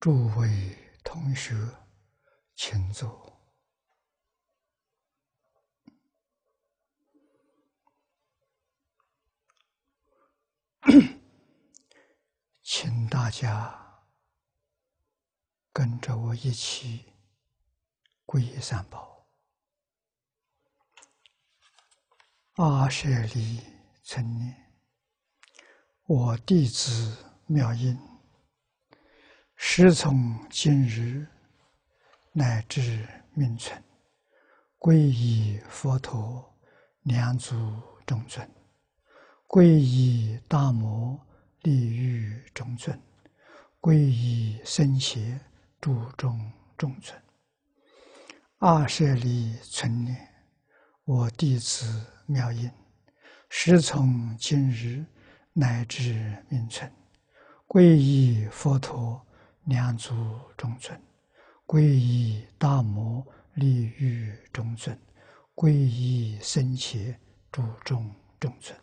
诸位同学，请坐。请大家跟着我一起皈依三宝。阿舍利成念，我弟子妙音，时从今日乃至命存，皈依佛陀，两足中尊；皈依大摩，利欲中尊；皈依僧伽，注中中尊。阿舍利存念，我弟子。妙音，时从今日乃至命存，皈依佛陀，两足中尊；皈依大摩，利欲中尊；皈依僧伽，注中中尊。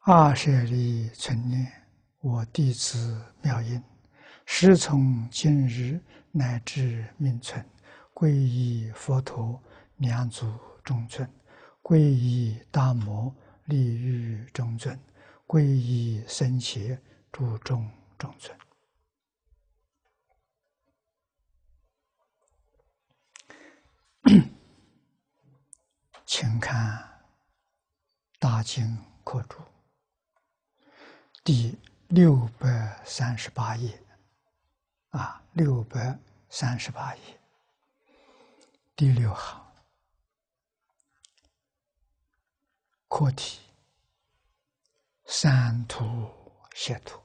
阿舍利存念，我弟子妙音，师从今日乃至命存，皈依佛陀，两足中尊。皈依大摩利欲中尊，皈依僧伽注中中尊。请看《大经课注》第六百三十八页，啊，六百三十八页。第六行。课题：三途邪途，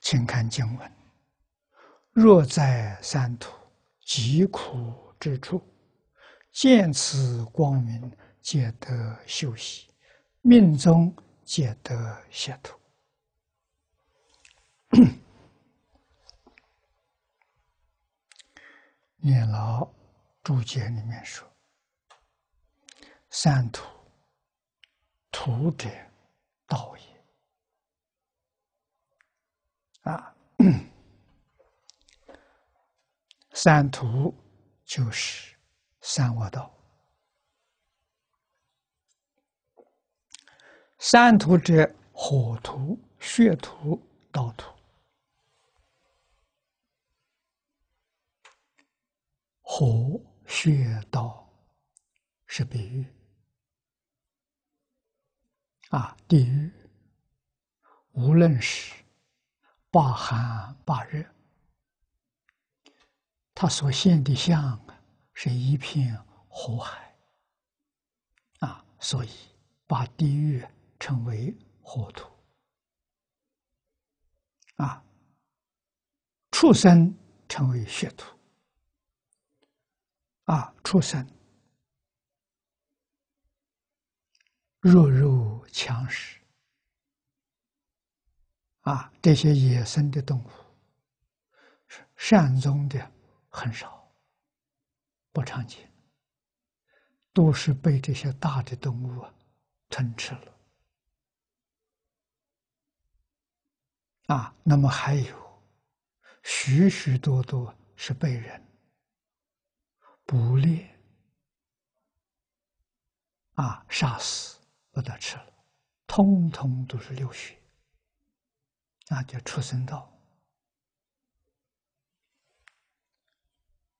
请看经文：若在三途疾苦之处，见此光明，皆得休息；命中皆得解脱。念老注解里面说。三途，途者道也。啊，三途就是三恶道。三途者，火途、血途、道途。火、血、道是比喻。啊，地狱无论是罢寒罢热，它所现的相啊，是一片火海。啊，所以把地狱称为火土。啊，畜生称为血土。啊，畜生弱肉。强食啊！这些野生的动物，善终的很少，不常见，都是被这些大的动物啊吞吃了啊。那么还有许许多多是被人捕猎啊杀死，把它吃了。通通都是流血，那叫出生道，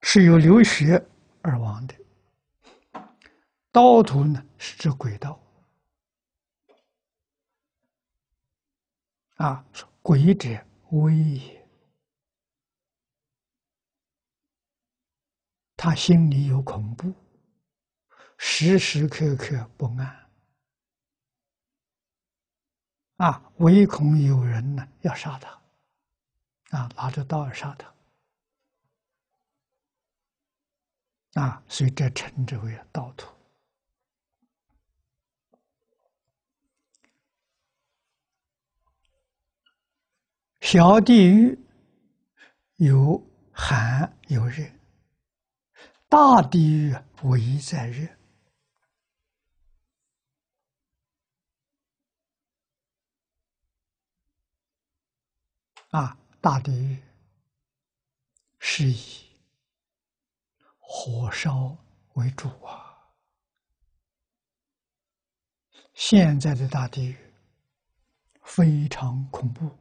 是由流血而亡的。道途呢，是指轨道，啊，鬼者威也，他心里有恐怖，时时刻刻不安。啊，唯恐有人呢要杀他，啊，拿着刀要杀他，啊，所以这称之为道土。小地狱有寒有热，大地狱唯在热。啊，大地狱是以火烧为主啊。现在的大地狱非常恐怖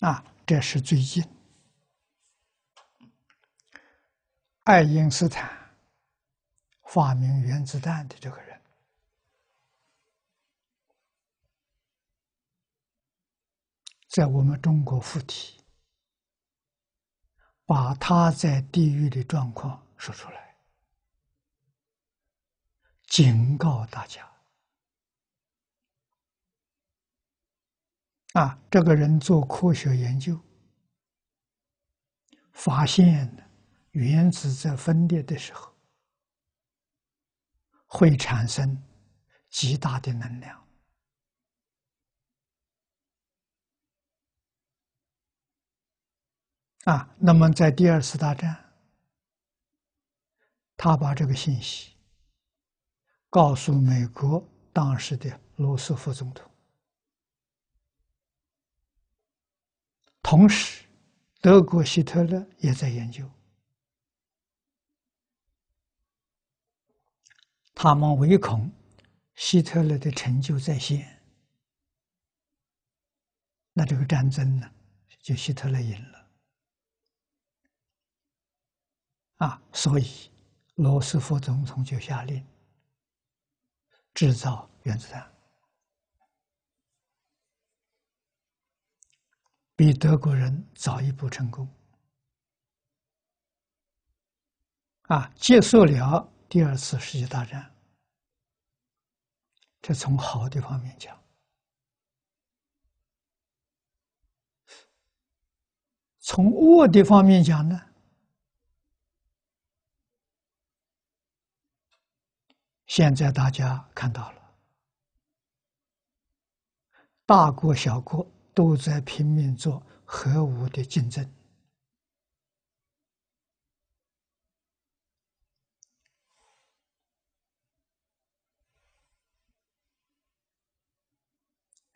啊！这是最近爱因斯坦发明原子弹的这个人。在我们中国附体，把他在地狱的状况说出来，警告大家：啊，这个人做科学研究，发现原子在分裂的时候会产生极大的能量。啊，那么在第二次大战，他把这个信息告诉美国当时的罗斯福总统，同时德国希特勒也在研究，他们唯恐希特勒的成就在先，那这个战争呢，就希特勒赢了。啊，所以罗斯福总统就下令制造原子弹，比德国人早一步成功。啊，结束了第二次世界大战。这从好的方面讲，从恶的方面讲呢？现在大家看到了，大国小国都在拼命做核武的竞争，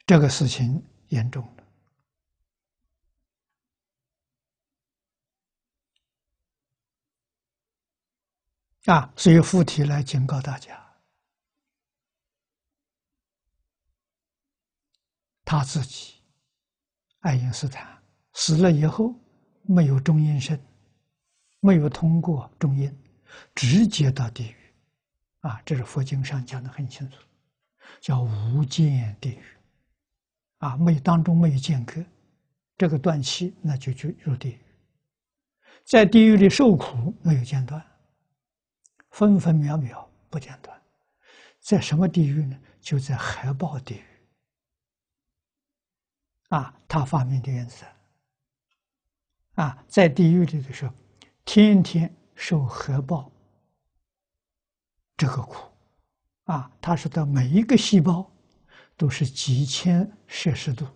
这个事情严重了啊！所以附体来警告大家。他自己，爱因斯坦。死了以后，没有中阴身，没有通过中阴，直接到地狱，啊，这是佛经上讲的很清楚，叫无间地狱，啊，没当中没有间隔，这个断气，那就就入地狱，在地狱里受苦没有间断，分分秒秒不间断，在什么地狱呢？就在海豹地狱。啊，他发明的原子啊，在地狱里的时候，天天受核爆这个苦，啊，他说的每一个细胞都是几千摄氏度，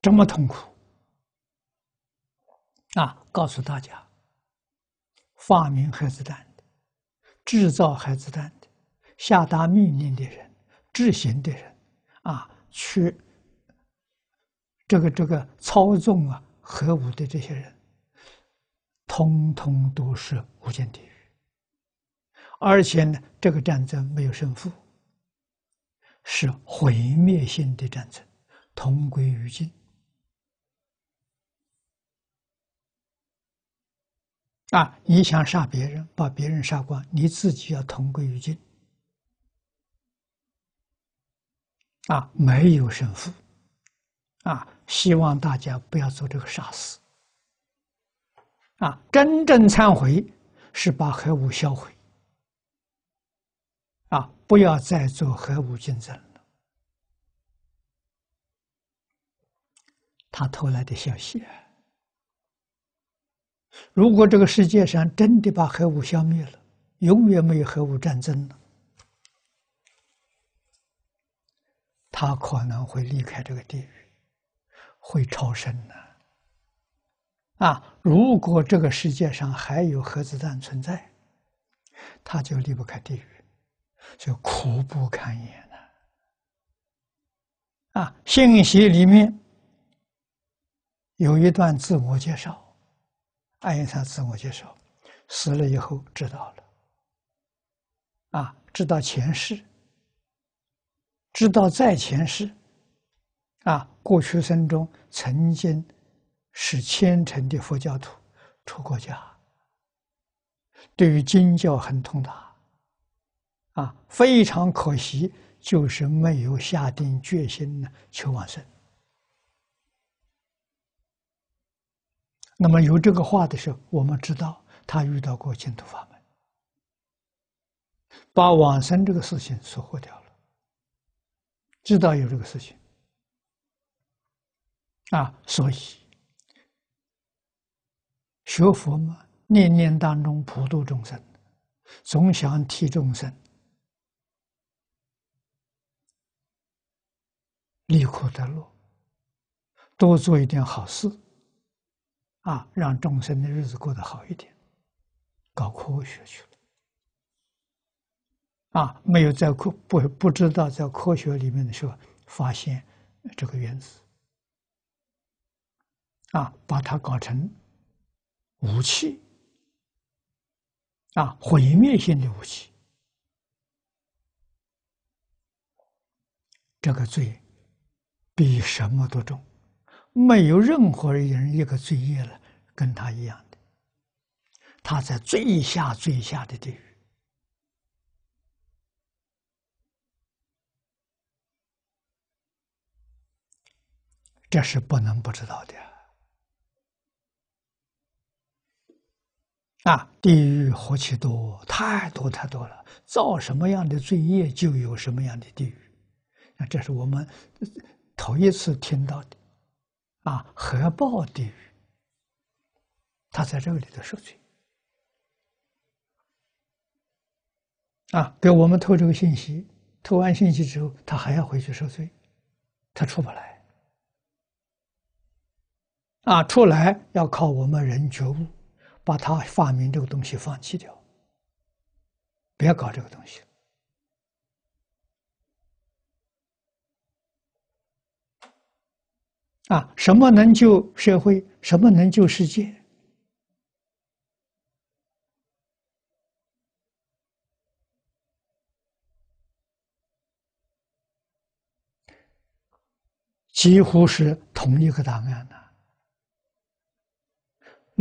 这么痛苦，啊，告诉大家，发明核子弹的、制造核子弹的、下达命令的人、执行的人，啊。去这个这个操纵啊核武的这些人，通通都是无间地狱。而且呢，这个战争没有胜负，是毁灭性的战争，同归于尽。啊，你想杀别人，把别人杀光，你自己要同归于尽。啊，没有胜负，啊，希望大家不要做这个傻事。啊，真正忏悔是把核武销毁，啊，不要再做核武竞争了。他偷来的消息，如果这个世界上真的把核武消灭了，永远没有核武战争了。他可能会离开这个地狱，会超生呢。啊，如果这个世界上还有核子弹存在，他就离不开地狱，就苦不堪言了。啊，信息里面有一段自我介绍，爱因斯坦自我介绍，死了以后知道了，啊，知道前世，知道在前世，啊，过去生中曾经是虔诚的佛教徒，出过家，对于经教很通达，啊，非常可惜。就是没有下定决心呢，求往生。那么有这个话的时候，我们知道他遇到过净土法门，把往生这个事情疏忽掉了。知道有这个事情啊，所以学佛嘛，念念当中普度众生，总想替众生。离苦得乐，多做一点好事，啊，让众生的日子过得好一点。搞科学去了，啊，没有在科不不知道在科学里面的时候发现这个原子，啊，把它搞成武器，啊，毁灭性的武器，这个罪。比什么都重，没有任何人一个罪业了跟他一样的，他在最下最下的地狱，这是不能不知道的啊！地狱何其多，太多太多了，造什么样的罪业，就有什么样的地狱，那这是我们。头一次听到的，啊，核爆地狱，他在这里头受罪，啊，给我们透这个信息，透完信息之后，他还要回去受罪，他出不来，啊，出来要靠我们人觉悟，把他发明这个东西放弃掉，别搞这个东西。啊，什么能救社会？什么能救世界？几乎是同一个答案呐。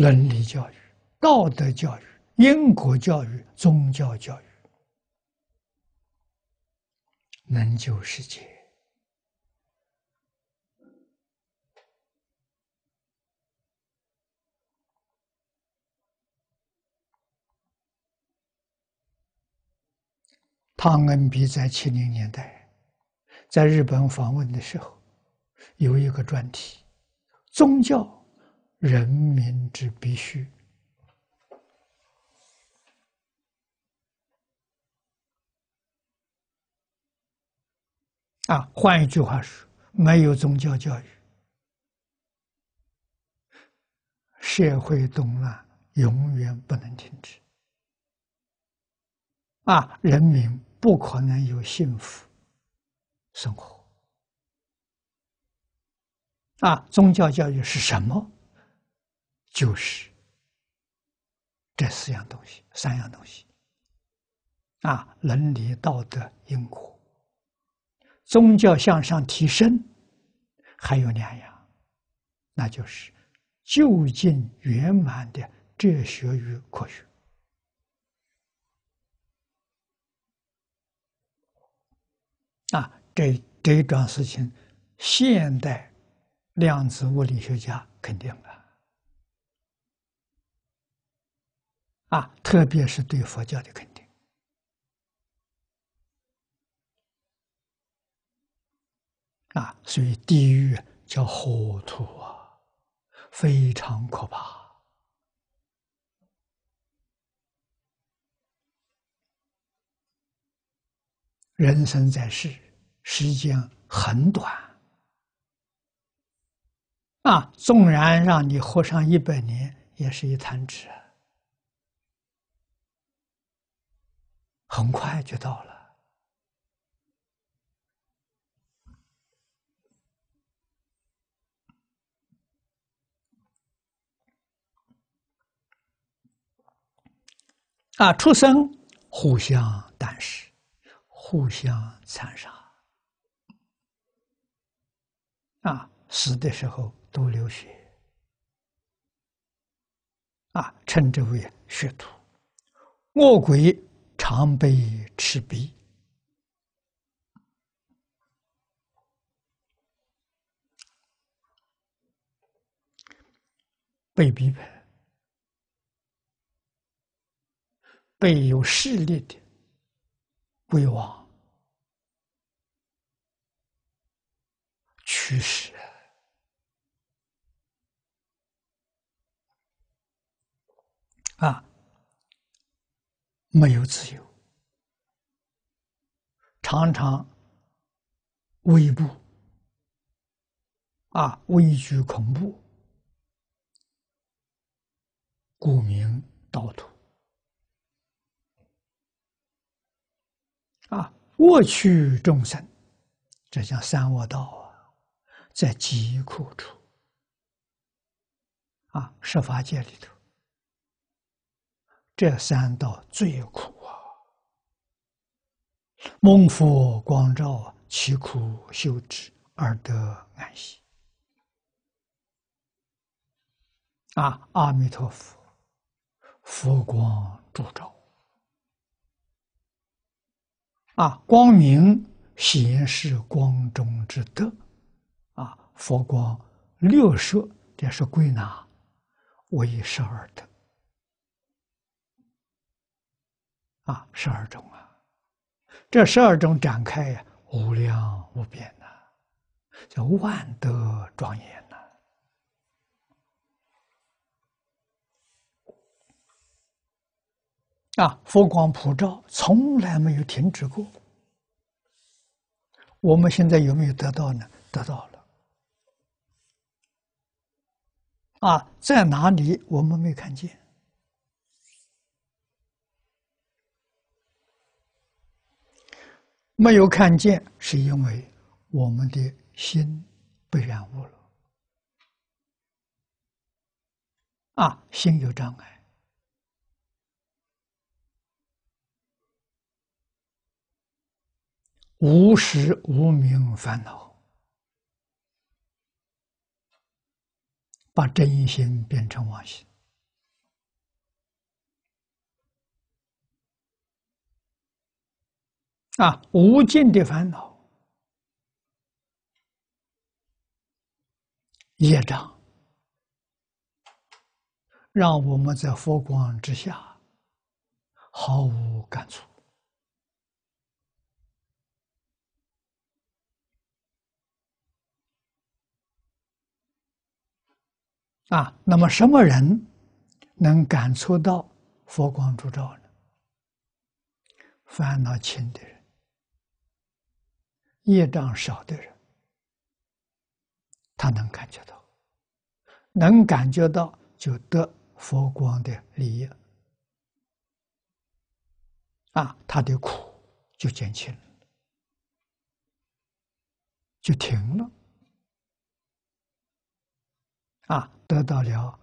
伦理教育、道德教育、因果教育、宗教教育，能救世界。汤恩比在七零年代在日本访问的时候，有一个专题：宗教人民之必须。啊，换一句话说，没有宗教教育，社会动乱永远不能停止。啊，人民。不可能有幸福生活啊！宗教教育是什么？就是这四样东西，三样东西啊：伦理、道德、因果。宗教向上提升，还有两样，那就是就近圆满的哲学与科学。啊，这这一桩事情，现代量子物理学家肯定了，啊，特别是对佛教的肯定，啊，所以地狱叫火土啊，非常可怕。人生在世，时间很短，啊，纵然让你活上一百年，也是一弹指，很快就到了。啊出生互相但是互相残杀。啊死的时候都流血。啊称之为血徒恶鬼常被赤壁。被逼迫，被有势力的鬼王驱使啊，没有自由，常常畏怖啊，畏惧恐怖。故名道土啊，恶趣众生，这叫三恶道啊，在极苦处。啊，设法界里头，这三道最苦啊。蒙佛光照，其苦修之而得安息啊！阿弥陀佛。佛光烛照，啊，光明显示光中之德，啊，佛光六摄，这是归纳为十二德，啊，十二种啊，这十二种展开呀，无量无边呐，叫万德庄严呐。啊，佛光普照，从来没有停止过。我们现在有没有得到呢？得到了。啊，在哪里我们没看见？没有看见，是因为我们的心被染污了。啊，心有障碍。无时无名烦恼，把真心变成妄心啊！无尽的烦恼业障，让我们在佛光之下毫无感触。啊，那么什么人能感触到佛光烛照呢？烦恼轻的人，业障少的人，他能感觉到，能感觉到就得佛光的利益，啊，他的苦就减轻了，就停了。啊，得到了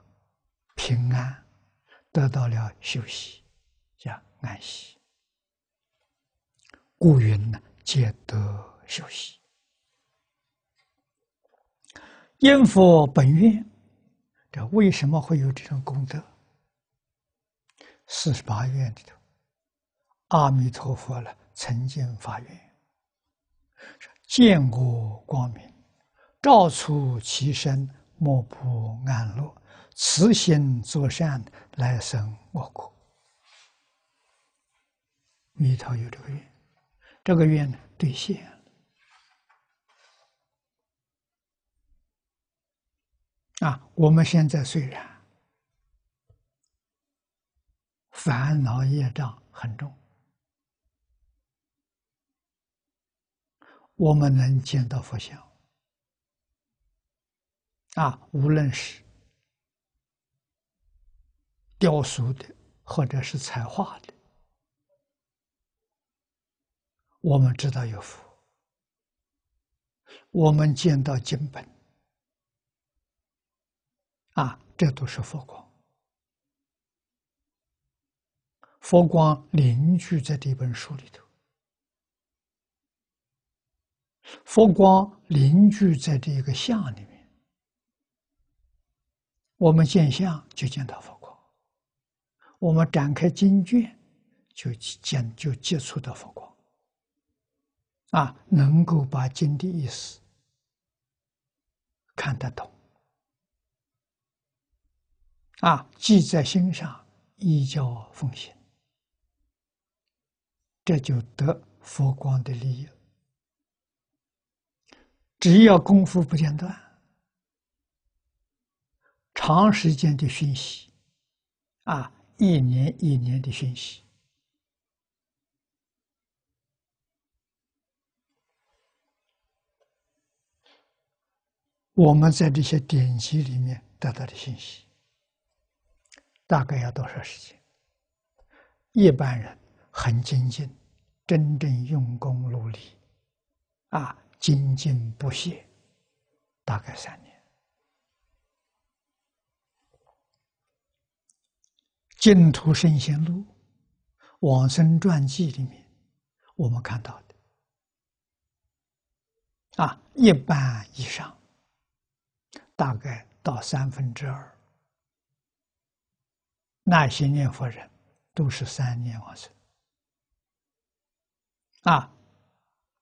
平安，得到了休息，叫安息。故云呢，皆得休息。因佛本愿，这为什么会有这种功德？四十八愿里头，阿弥陀佛了，曾经发愿，见过光明，照出其身。莫不安乐，慈心作善，来生我国。弥陀有这个愿，这个愿呢兑现了。啊，我们现在虽然烦恼业障很重，我们能见到佛像。啊，无论是雕塑的，或者是彩画的，我们知道有佛，我们见到经本，啊，这都是佛光。佛光凝聚在这本书里头，佛光凝聚在这一个相里面，我们见相就见到佛光，我们展开经卷就见就接触到佛光，啊，能够把经的意思看得懂，啊，记在心上，依教奉行。这就得佛光的利益。只要功夫不间断，长时间的熏习，啊，一年一年的熏习，我们在这些典籍里面得到的信息，大概要多少时间？一般人很精进。真正用功努力，啊，精进不懈，大概三年。《净土圣贤录》《往生传记》里面，我们看到的，啊，一半以上，大概到三分之二，那些念佛人都是三年往生。啊，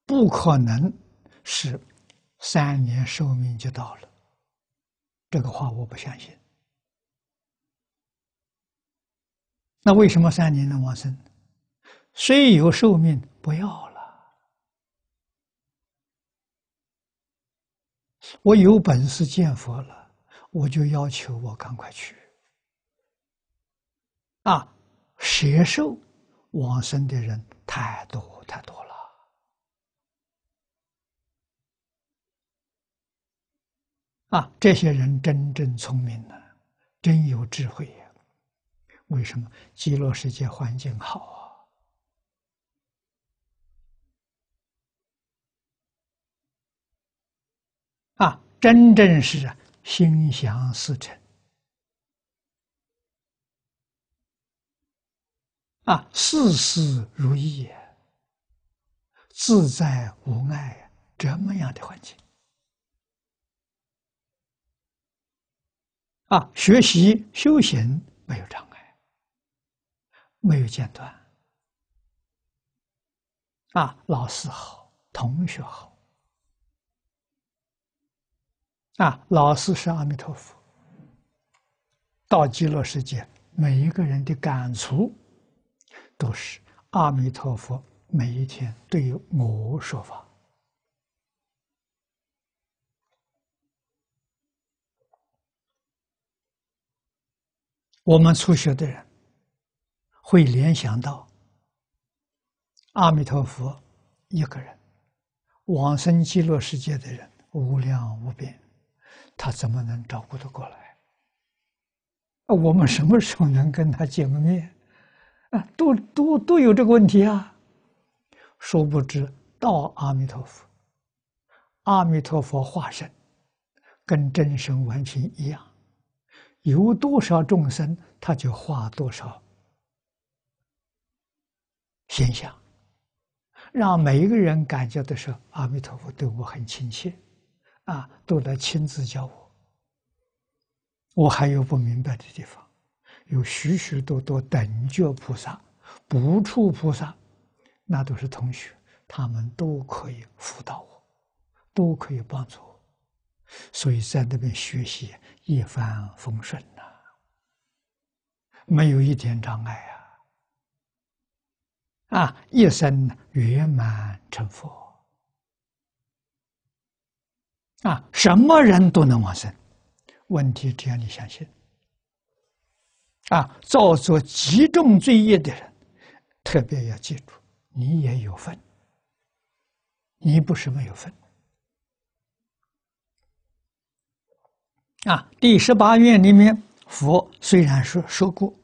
不可能是三年寿命就到了。这个话我不相信。那为什么三年能往生？虽有寿命，不要了。我有本事见佛了，我就要求我赶快去。啊，邪受往生的人太多。太多了啊！这些人真正聪明呢，真有智慧呀。为什么？极乐世界环境好啊！啊，真正是心想事成啊，事事如意。自在无碍，这么样的环境啊！学习修行没有障碍，没有间断啊！老师好，同学好啊！老师是阿弥陀佛，到极乐世界，每一个人的感触都是阿弥陀佛。每一天对我说法，我们初学的人会联想到阿弥陀佛一个人，往生极乐世界的人无量无边，他怎么能照顾得过来？我们什么时候能跟他见个面？啊，都都都有这个问题啊！殊不知，到阿弥陀佛，阿弥陀佛化身，跟真神完全一样，有多少众生，他就化多少现象，让每一个人感觉的是阿弥陀佛对我很亲切，啊，都来亲自教我。我还有不明白的地方，有许许多多等觉菩萨、不处菩萨。那都是同学，他们都可以辅导我，都可以帮助我，所以在那边学习一帆风顺呐，没有一点障碍啊！啊，一生圆满成佛啊，什么人都能往生，问题只要你相信啊，造作极重罪业的人，特别要记住。你也有份，你不是没有份啊！第十八愿里面，佛虽然说说过，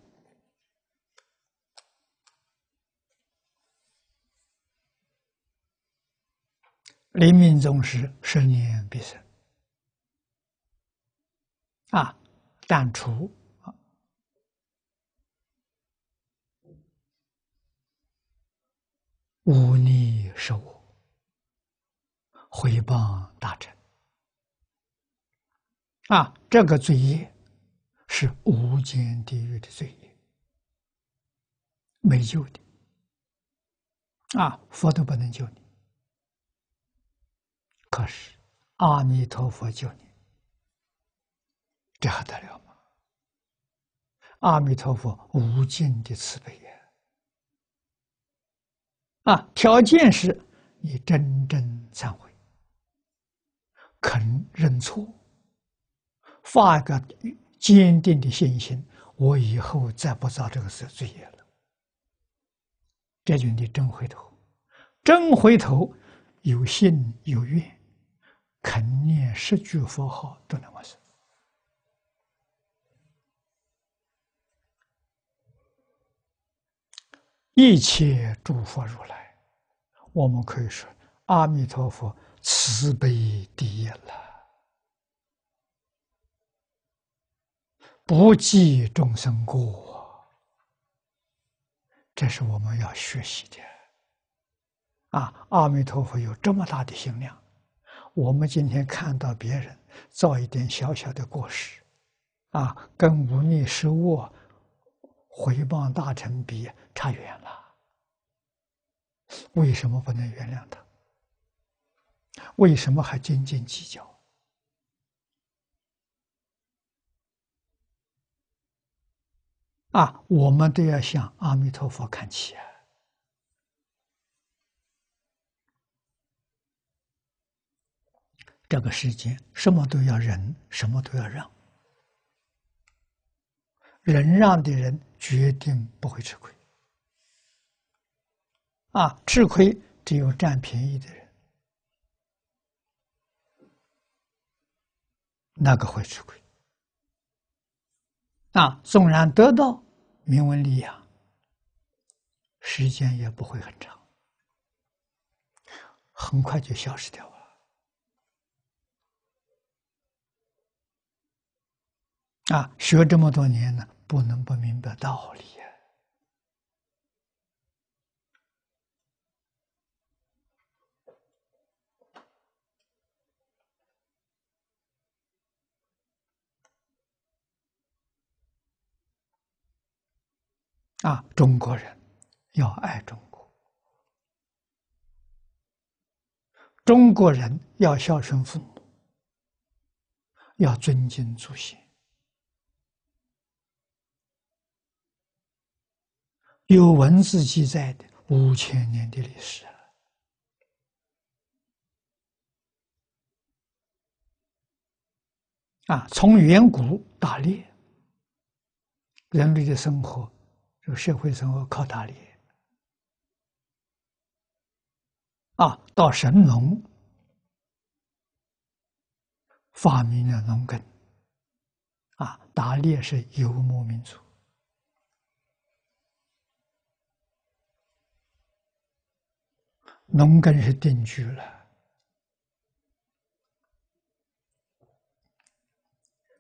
临命终时十年必生啊，但除忤逆是我，毁谤大臣。啊，这个罪业是无间地狱的罪业，没救的。啊，佛都不能救你，可是阿弥陀佛救你，这还得了吗？阿弥陀佛无尽的慈悲！啊，条件是你真正忏悔，肯认错。发一个坚定的信心，我以后再不造这个罪罪业了。这就你真回头，真回头，有信有愿，肯念十句佛号都能完成。一切诸佛如来，我们可以说阿弥陀佛慈悲第一了。不计众生过，这是我们要学习的。啊，阿弥陀佛有这么大的心量，我们今天看到别人造一点小小的过失，啊，跟无逆失恶、回谤大臣比差远了，为什么不能原谅他？为什么还斤斤计较？啊，我们都要向阿弥陀佛看齐啊！这个世界什么都要忍，什么都要让，忍让的人决定不会吃亏。啊，吃亏只有占便宜的人，那个会吃亏。啊，纵然得到名闻利养，时间也不会很长，很快就消失掉了。啊，学这么多年呢，不能不明白道理呀！啊，中国人要爱中国，中国人要孝顺父母，要尊敬祖先。有文字记载的五千年的历史啊，从远古打猎，人类的生活。这个社会生活靠打猎。啊，到神农发明了农耕。啊，打猎是游牧民族，农耕是定居了，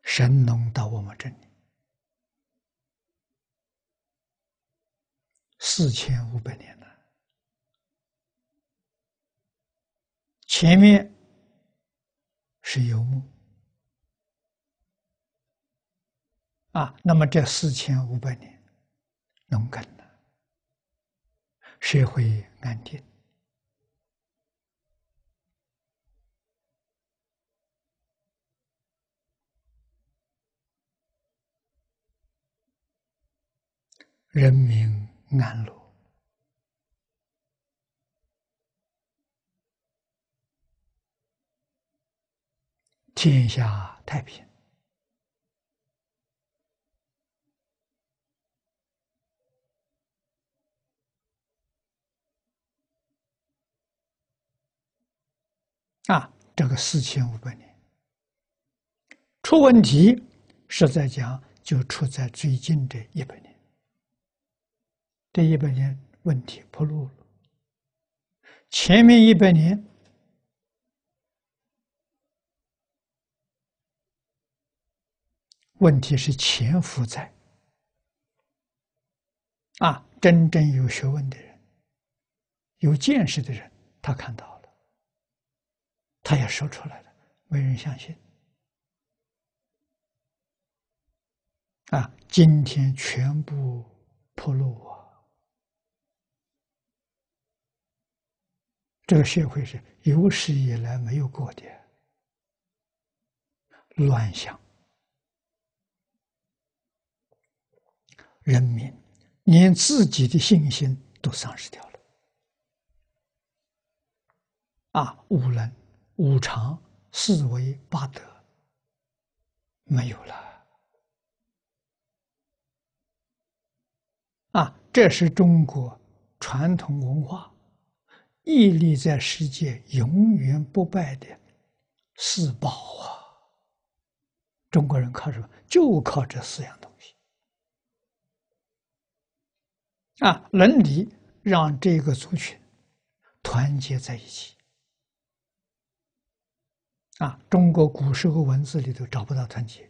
神农到我们这里。四千五百年了，前面是游牧。啊，那么这四千五百年农耕了，社会安定，人民。安乐，天下太平啊！这个四千五百年出问题，实在讲就出在最近这一百年。这一百年问题暴露了，前面一百年问题是潜伏在啊，真正有学问的人有见识的人，他看到了，他也说出来了，没人相信。啊，今天全部破露啊！这个社会是有史以来没有过的乱象，人民连自己的信心都丧失掉了。啊，五能、五常、四维、八德没有了。啊，这是中国传统文化屹立在世界永远不败的四宝啊！中国人靠什么？就靠这四样东西啊！伦理让这个族群团结在一起啊！中国古时候文字里头找不到团结，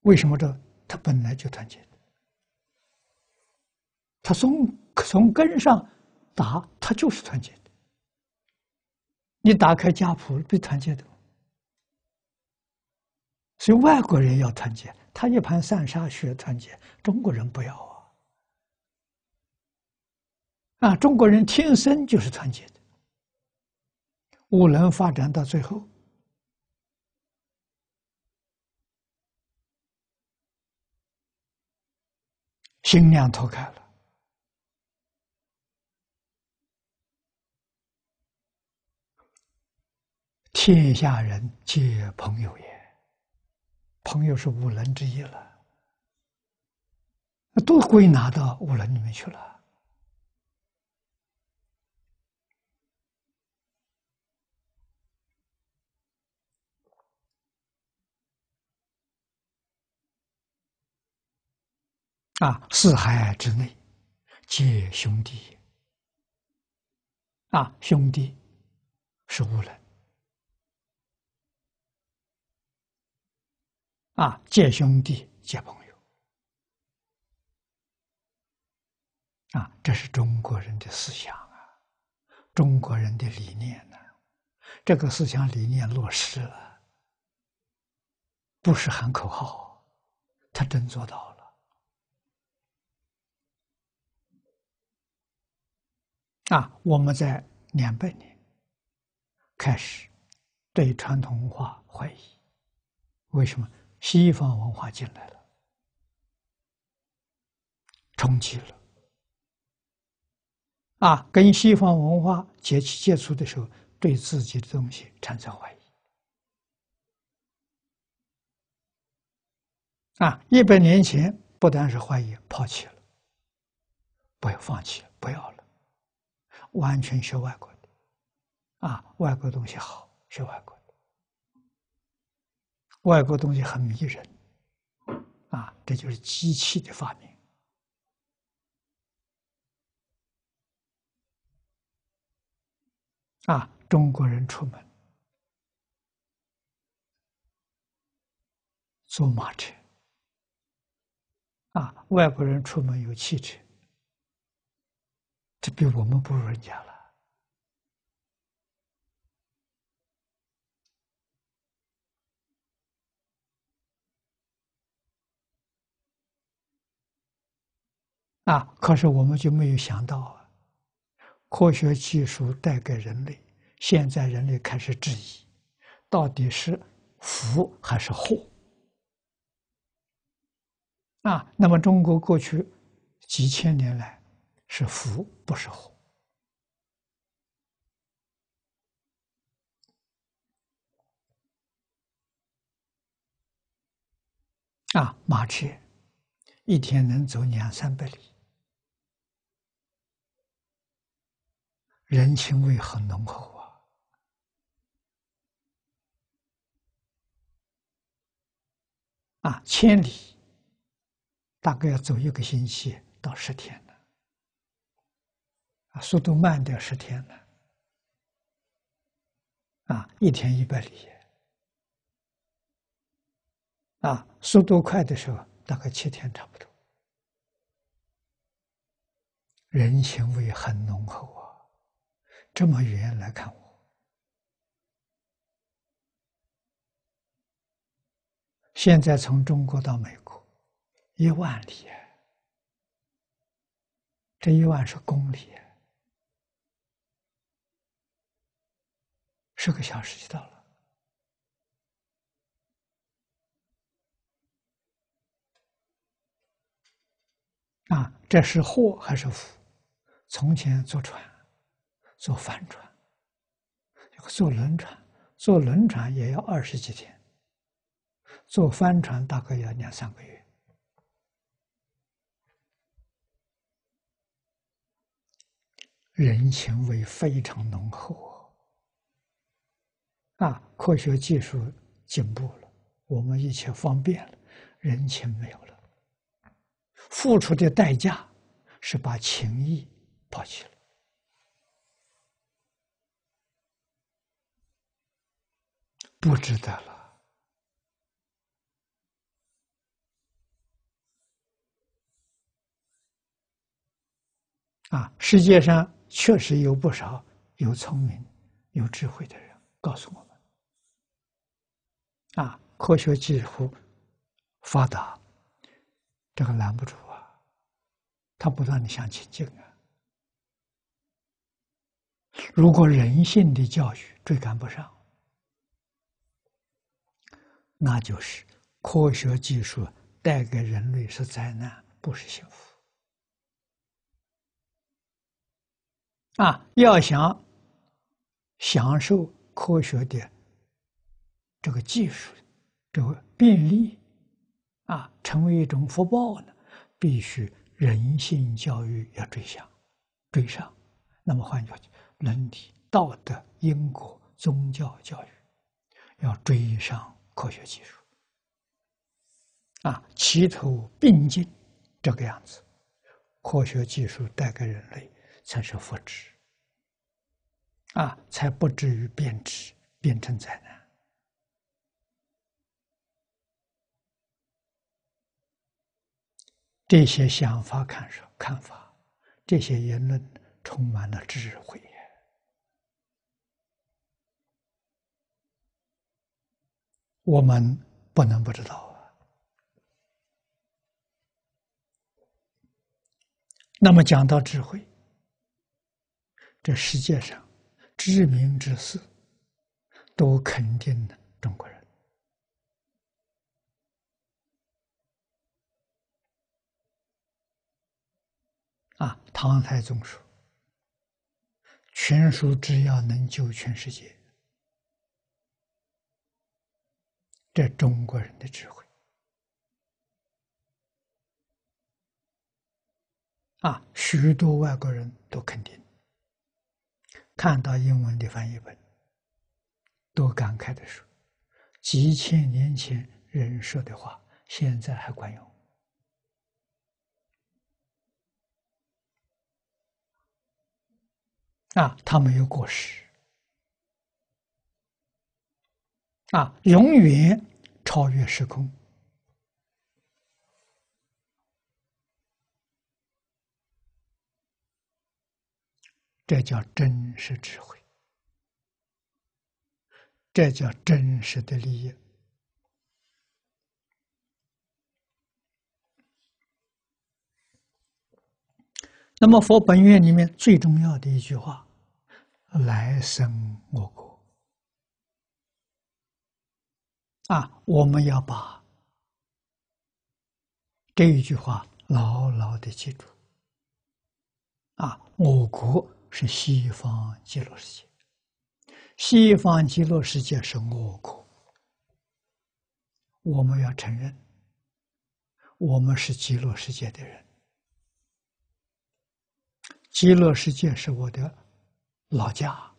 为什么这？他本来就团结，他从从根上打，他就是团结的。你打开家谱，被团结的。所以外国人要团结，他一盘散沙学团结，中国人不要啊！啊，中国人天生就是团结的。五能发展到最后。心量脱开了，天下人皆朋友也。朋友是五伦之一了，都归纳到五伦里面去了。啊，四海之内，皆兄弟。啊，兄弟是无人。啊，借兄弟，借朋友。啊，这是中国人的思想啊，中国人的理念呢。这个思想理念落实了，不是喊口号，他真做到了。啊，我们在两百年开始对传统文化怀疑，为什么西方文化进来了，冲击了？啊，跟西方文化接接触的时候，对自己的东西产生怀疑。啊，一百年前不单是怀疑，抛弃了，不要放弃，不要了。完全学外国的，啊，外国东西好，学外国，外国东西很迷人，啊，这就是机器的发明，啊，中国人出门坐马车，啊，外国人出门有汽车。这比我们不如人家了。啊！可是我们就没有想到啊，科学技术带给人类，现在人类开始质疑，到底是福还是祸？啊，那么中国过去几千年来。是福，不是祸。啊，马车一天能走两三百里，人情味很浓厚啊！啊，千里大概要走一个星期到十天呢，啊。速度慢点十天了，啊，一天一百里，啊，速度快的时候大概七天差不多，人情味很浓厚，这么远来看我，现在从中国到美国一万里，这一万是公里，十个小时就到了。啊，这是祸还是福？从前坐船，坐帆船，坐轮船，坐轮船也要二十几天，坐帆船大概要两三个月。人情味非常浓厚啊！科学技术进步了，我们一切方便了，人情没有了。付出的代价是把情谊抛弃了不值得了啊！世界上确实有不少有聪明、有智慧的人告诉我们：啊，科学技术发达。这个拦不住啊！他不断的向前进啊！如果人性的教育追赶不上，那就是科学技术带给人类是灾难，不是幸福。啊，要想享受科学的这个技术，这个便利。啊，成为一种福报呢，必须人性教育要追上，追上。那么换句话讲，伦理、道德、因果、宗教教育要追上科学技术，啊，齐头并进，这个样子，科学技术带给人类才是福祉，啊，才不至于变质，变成灾难。这些想法、看法、看法，这些言论充满了智慧，我们不能不知道啊。那么讲到智慧，这世界上知名之士都肯定的中国人。啊，唐太宗说：“全书只要能救全世界，这中国人的智慧啊，许多外国人都肯定，看到英文的翻译本，都感慨的说：几千年前人说的话，现在还管用。”啊，他没有过时，啊，永远超越时空，这叫真实智慧，这叫真实的利益。那么，佛本愿里面最重要的一句话：“来生我国。”啊，我们要把这一句话牢牢的记住。啊，我国是西方极乐世界，西方极乐世界是我国，我们要承认，我们是极乐世界的人。极乐世界是我的老家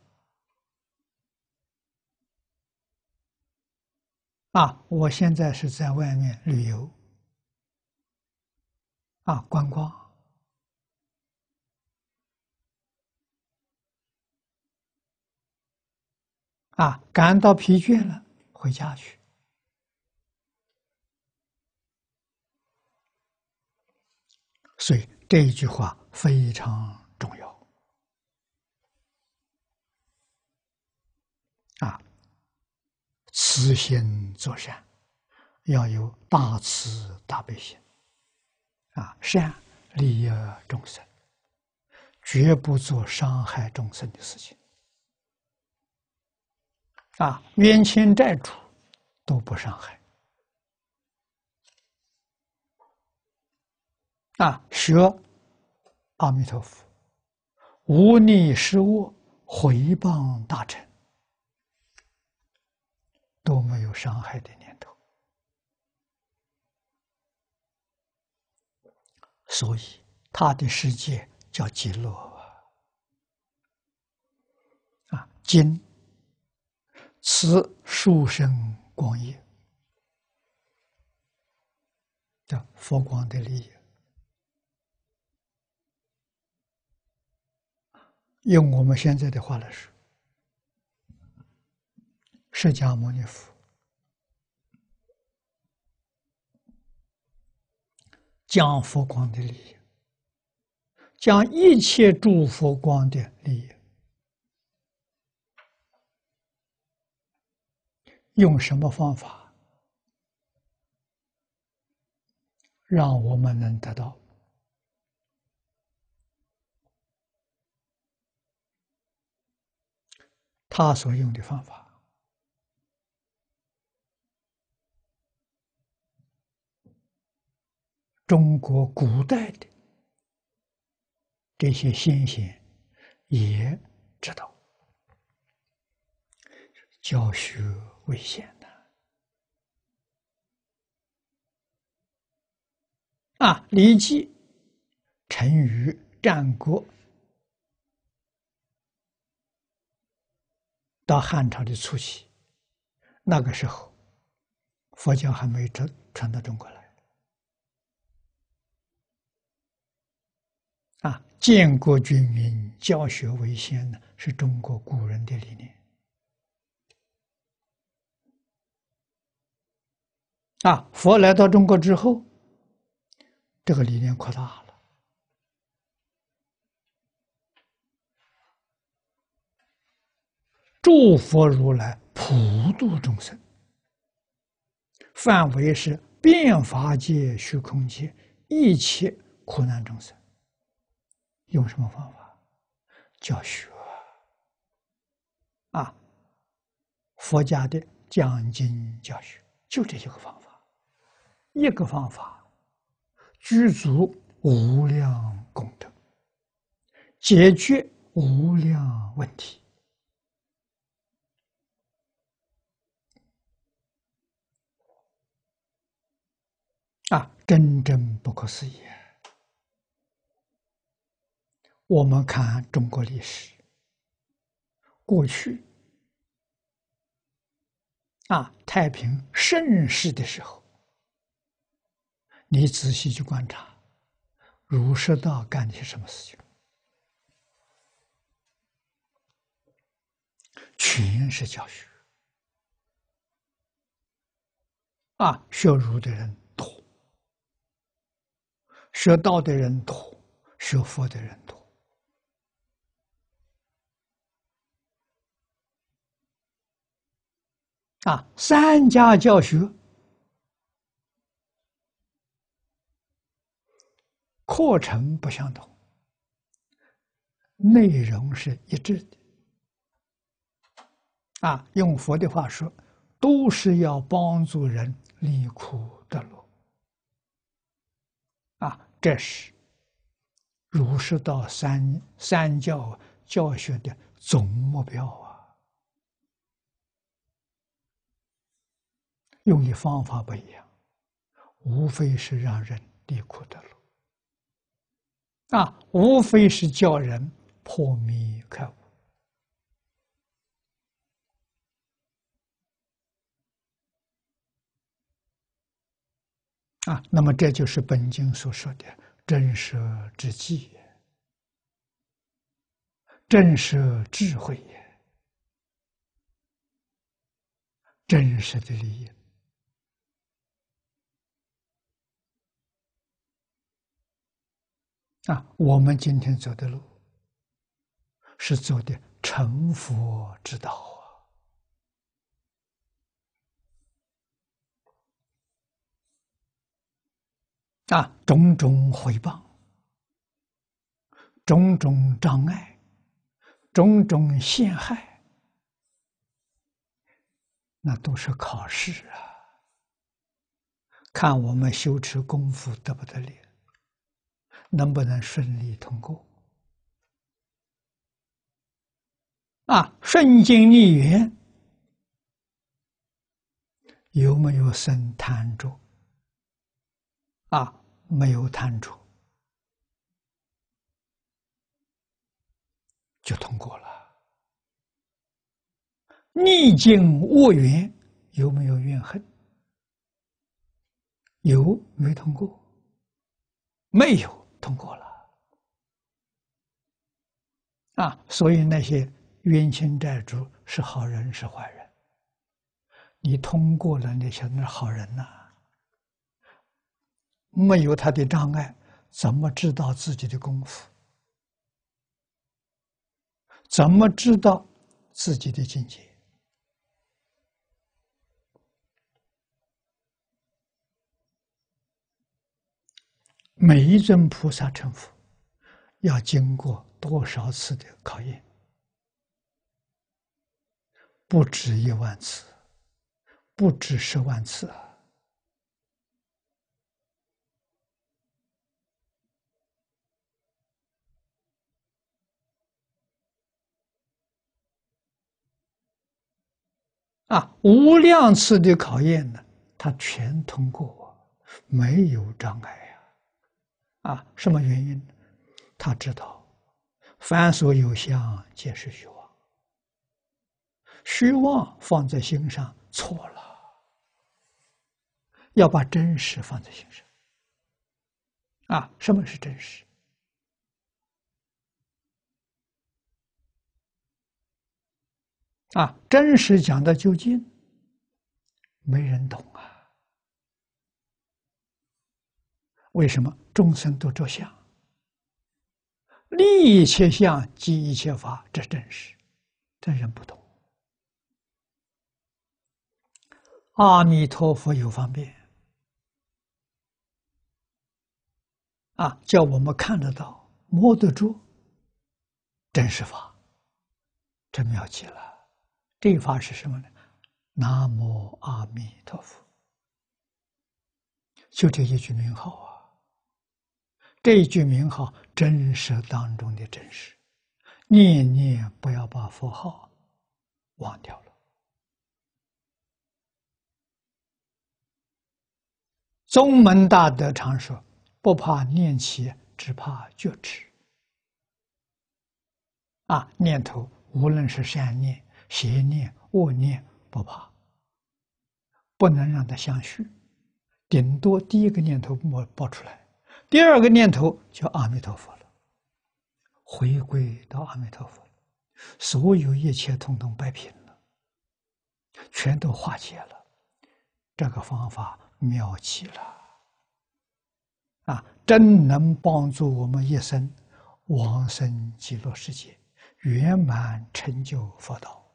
啊！我现在是在外面旅游啊，观光啊，感到疲倦了，回家去。所以。这一句话非常重要啊！慈心作善，要有大慈大悲心啊！善利益众生，绝不做伤害众生的事情啊！冤亲债主都不伤害。啊，学阿弥陀佛，无逆施恶，回谤大臣，都没有伤害的念头，所以他的世界叫极乐啊！今此殊胜光业，叫佛光的利益。用我们现在的话来说，释迦牟尼佛将佛光的利益，将一切诸佛光的利益，用什么方法让我们能得到？他所用的方法，中国古代的这些先贤也知道，教学危险的啊，《礼记》、成语、战国。到汉朝的初期，那个时候，佛教还没传传到中国来。啊，建国军民，教学为先呢，是中国古人的理念。啊，佛来到中国之后，这个理念扩大了。诸佛如来普度众生，范围是变法界、虚空界一切苦难众生。用什么方法？教学啊！佛家的讲经教学就这些个方法，一个方法具足无量功德，解决无量问题。啊，真正不可思议！我们看中国历史，过去啊，太平盛世的时候，你仔细去观察，儒释道干的是什么事情？全是教学啊，学儒的人多。学道的人多，学佛的人多。啊，三家教学课程不相同，内容是一致的。啊，用佛的话说，都是要帮助人离苦得乐。这是儒释道三三教教学的总目标啊！用的方法不一样，无非是让人离苦得乐啊，无非是叫人破迷开悟啊。那么，这就是本经所说的。真实之际，真实智慧也，真实的利益啊，我们今天走的路是走的成佛之道啊！啊，种种回报，种种障碍，种种陷害，那都是考试啊！看我们修持功夫得不得力。能不能顺利通过？啊，顺境逆缘有没有生贪着？啊，没有贪着，就通过了。逆境恶缘有没有怨恨？有，没通过？没有。通过了啊，所以那些冤亲债主是好人是坏人？你通过了那些那好人呐，没有他的障碍，怎么知道自己的功夫？怎么知道自己的境界？每一尊菩萨成佛，要经过多少次的考验？不止一万次，不止十万次啊！啊，无量次的考验呢，他全通过，没有障碍。啊，什么原因？他知道，凡所有相，皆是虚妄。虚妄放在心上错了，要把真实放在心上。啊，什么是真实？啊，真实讲的究竟，没人懂啊。为什么众生都着相？立一切相即一切法，这真实，这人不懂。阿弥陀佛有方便啊，叫我们看得到、摸得住真实法，真妙极了。这一法是什么呢？南无阿弥陀佛，就这一句名号啊。这一句名号，真实当中的真实，念念不要把佛号忘掉了。宗门大德常说：“不怕念起，只怕觉迟。”啊，念头无论是善念、邪念、恶念，不怕，不能让它相续，顶多第一个念头冒爆出来。第二个念头叫阿弥陀佛了，回归到阿弥陀佛，所有一切统统摆平了，全都化解了。这个方法妙极了，啊，真能帮助我们一生往生极乐世界，圆满成就佛道。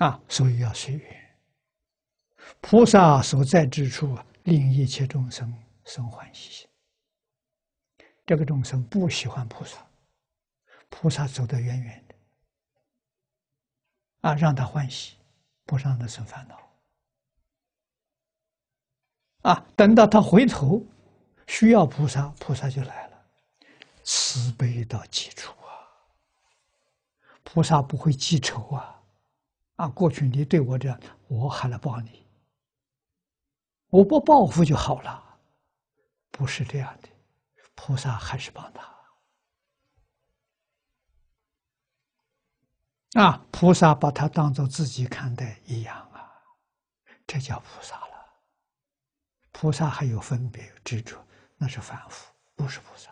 啊，所以要随缘。菩萨所在之处啊，令一切众生生欢喜。这个众生不喜欢菩萨，菩萨走得远远的，啊，让他欢喜，不让他生烦恼。啊，等到他回头需要菩萨，菩萨就来了，慈悲到极处啊。菩萨不会记仇啊。啊，过去你对我这样，我还来帮你，我不报复就好了，不是这样的，菩萨还是帮他。啊，菩萨把他当做自己看待一样啊，这叫菩萨了。菩萨还有分别、有执着，那是凡夫，不是菩萨。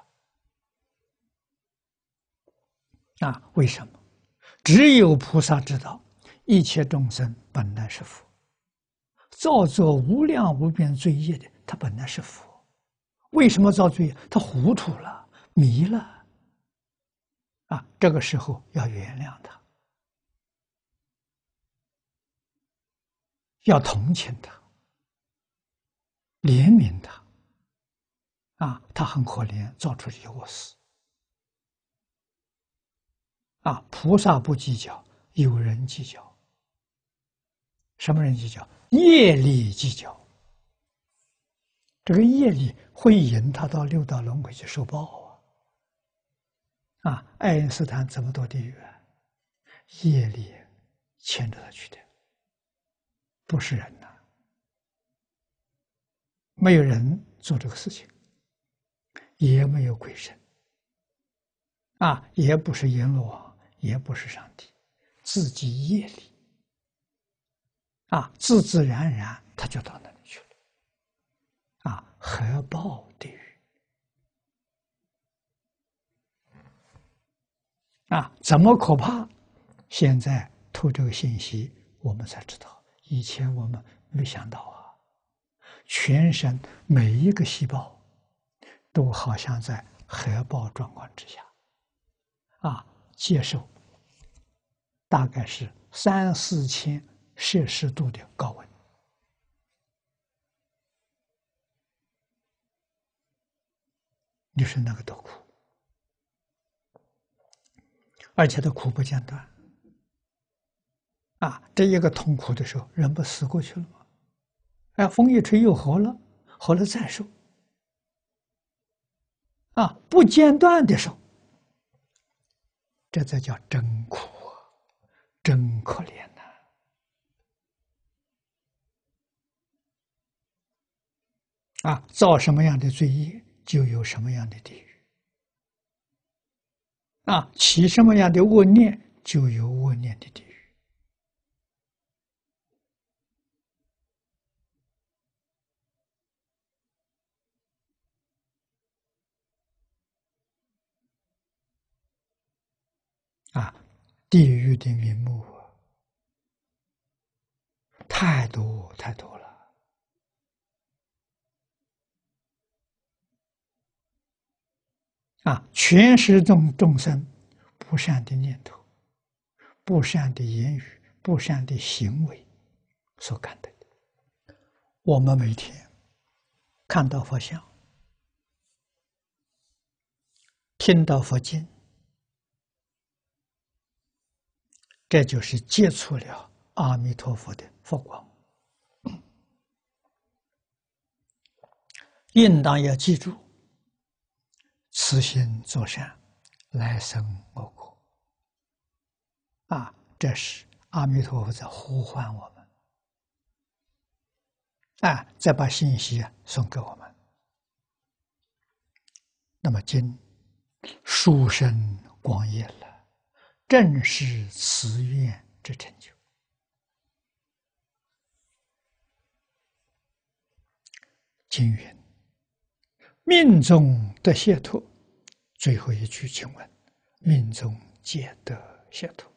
啊，为什么？只有菩萨知道。一切众生本来是佛，造作无量无边罪业的，他本来是佛，为什么造罪业？他糊涂了，迷了。啊，这个时候要原谅他，要同情他，怜悯他。啊，他很可怜，造出这些恶事。啊，菩萨不计较，有人计较。什么人计较？业力计较。这个业力会引他到六道轮回去受报啊！啊，爱因斯坦怎么堕地狱啊？业力牵着他去的，不是人呐。没有人做这个事情，也没有鬼神，啊，也不是阎罗王，也不是上帝，自己业力。啊，自自然然他就到那里去了。啊，核爆地狱。啊，怎么可怕？现在透这个信息，我们才知道，以前我们没想到啊，全身每一个细胞都好像在核爆状况之下，啊，接受大概是三四千。摄氏度的高温，你说那个多苦，而且他苦不间断。啊，这一个痛苦的时候，人不死过去了吗？哎，风一吹又好了，好了再受。啊，不间断的受，这才叫真苦啊，真可怜。啊，造什么样的罪业，就有什么样的地狱；啊，起什么样的恶念，就有恶念的地狱。啊，地狱的名目啊太多太多了。啊，全是众众生不善的念头、不善的言语、不善的行为所感的。我们每天看到佛像、听到佛经，这就是接触了阿弥陀佛的佛光。应当要记住。慈心作善，来生我国。啊，这是阿弥陀佛在呼唤我们，啊，再把信息送给我们。那么今书生光业了，正是慈愿之成就。经云。命中得解脱，最后一句，请问：命中皆得解脱，